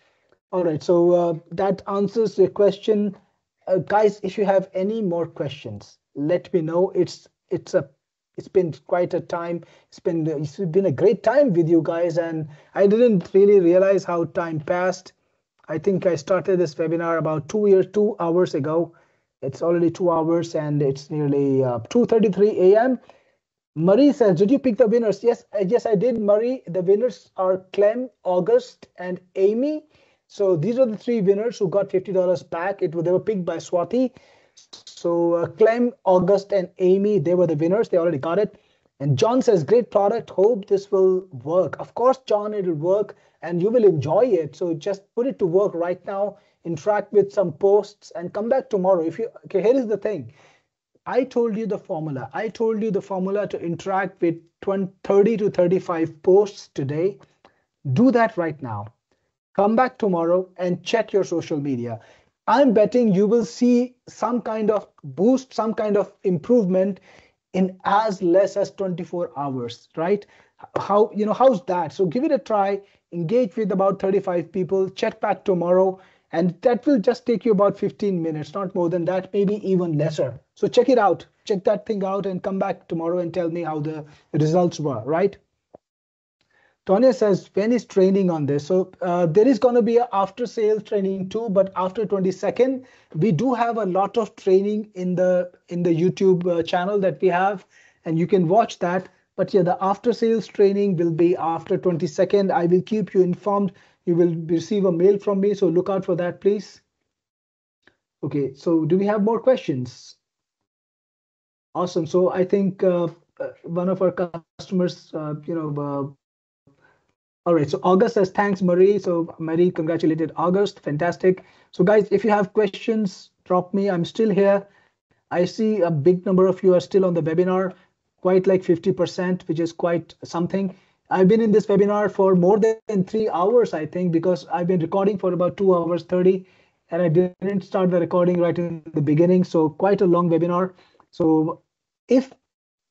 All right so uh, that answers the question uh, guys, if you have any more questions, let me know. It's it's a it's been quite a time. It's been it's been a great time with you guys, and I didn't really realize how time passed. I think I started this webinar about two years, two hours ago. It's already two hours, and it's nearly uh, 2:33 a.m. Marie says, "Did you pick the winners?" Yes, uh, yes, I did, Marie. The winners are Clem, August, and Amy. So these are the three winners who got $50 back. It they were picked by Swati. So uh, Clem, August, and Amy, they were the winners. They already got it. And John says, great product. Hope this will work. Of course, John, it will work and you will enjoy it. So just put it to work right now, interact with some posts and come back tomorrow. If you okay, here is the thing. I told you the formula. I told you the formula to interact with 20, 30 to 35 posts today. Do that right now come back tomorrow and check your social media. I'm betting you will see some kind of boost, some kind of improvement in as less as 24 hours, right? How, you know, how's that? So give it a try, engage with about 35 people, check back tomorrow, and that will just take you about 15 minutes, not more than that, maybe even lesser. So check it out, check that thing out and come back tomorrow and tell me how the results were, right? Tonya says, when is training on this? So uh, there is going to be an after sales training too, but after 22nd, we do have a lot of training in the in the YouTube uh, channel that we have, and you can watch that. But yeah, the after sales training will be after 22nd. I will keep you informed. You will receive a mail from me, so look out for that, please. Okay, so do we have more questions? Awesome. So I think uh, uh one of our customers, uh, you know, uh, all right, so August says, thanks, Marie. So Marie congratulated August, fantastic. So guys, if you have questions, drop me, I'm still here. I see a big number of you are still on the webinar, quite like 50%, which is quite something. I've been in this webinar for more than three hours, I think, because I've been recording for about two hours 30, and I didn't start the recording right in the beginning. So quite a long webinar. So if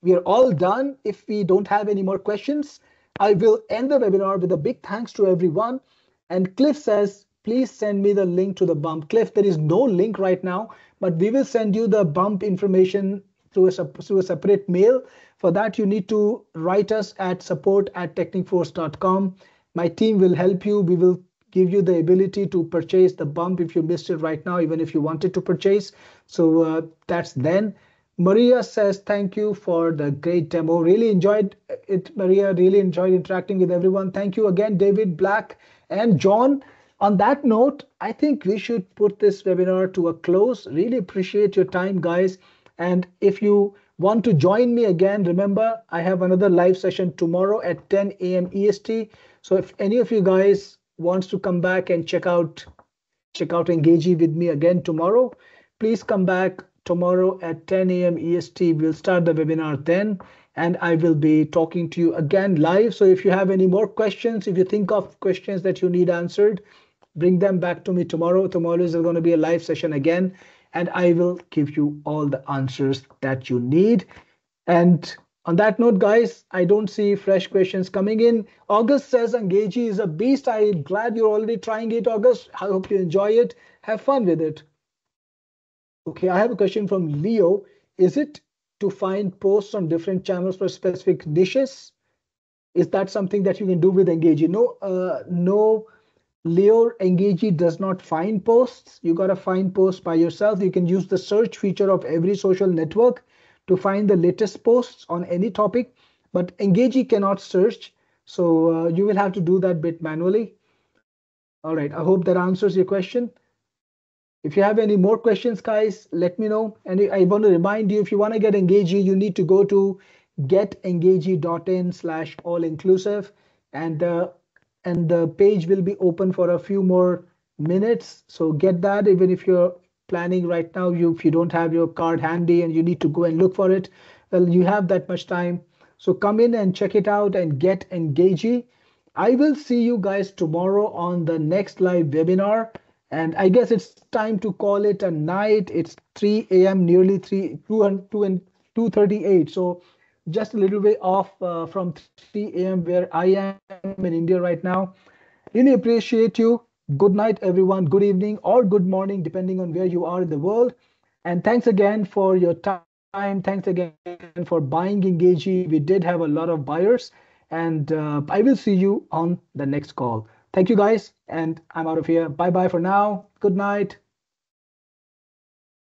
we are all done, if we don't have any more questions, I will end the webinar with a big thanks to everyone. And Cliff says, please send me the link to the bump. Cliff, there is no link right now, but we will send you the bump information through a, through a separate mail. For that, you need to write us at support at techniforce.com. My team will help you. We will give you the ability to purchase the bump if you missed it right now, even if you wanted to purchase. So uh, that's then. Maria says, thank you for the great demo. Really enjoyed it, Maria. Really enjoyed interacting with everyone. Thank you again, David, Black, and John. On that note, I think we should put this webinar to a close. Really appreciate your time, guys. And if you want to join me again, remember, I have another live session tomorrow at 10 a.m. EST. So if any of you guys wants to come back and check out check out Engagi with me again tomorrow, please come back tomorrow at 10 a.m. EST. We'll start the webinar then, and I will be talking to you again live. So if you have any more questions, if you think of questions that you need answered, bring them back to me tomorrow. Tomorrow is going to be a live session again, and I will give you all the answers that you need. And on that note, guys, I don't see fresh questions coming in. August says Engagi is a beast. I'm glad you're already trying it, August. I hope you enjoy it. Have fun with it. Okay, I have a question from Leo. Is it to find posts on different channels for specific niches? Is that something that you can do with Engagi? No, uh, no, Leo Engagi does not find posts. You got to find posts by yourself. You can use the search feature of every social network to find the latest posts on any topic, but Engagi cannot search. So uh, you will have to do that bit manually. All right, I hope that answers your question. If you have any more questions, guys, let me know. And I want to remind you, if you want to get Engagi, you need to go to getengagi.in slash all inclusive. And, uh, and the page will be open for a few more minutes. So get that even if you're planning right now, you if you don't have your card handy and you need to go and look for it, well, you have that much time. So come in and check it out and get Engagi. I will see you guys tomorrow on the next live webinar. And I guess it's time to call it a night. It's 3 a.m., nearly 3, 2 and 2 and 2:38. So just a little way off uh, from 3 a.m. where I am in India right now. Really appreciate you. Good night, everyone. Good evening or good morning, depending on where you are in the world. And thanks again for your time. Thanks again for buying Engagi. We did have a lot of buyers, and uh, I will see you on the next call. Thank you guys, and I'm out of here. Bye bye for now. Good night.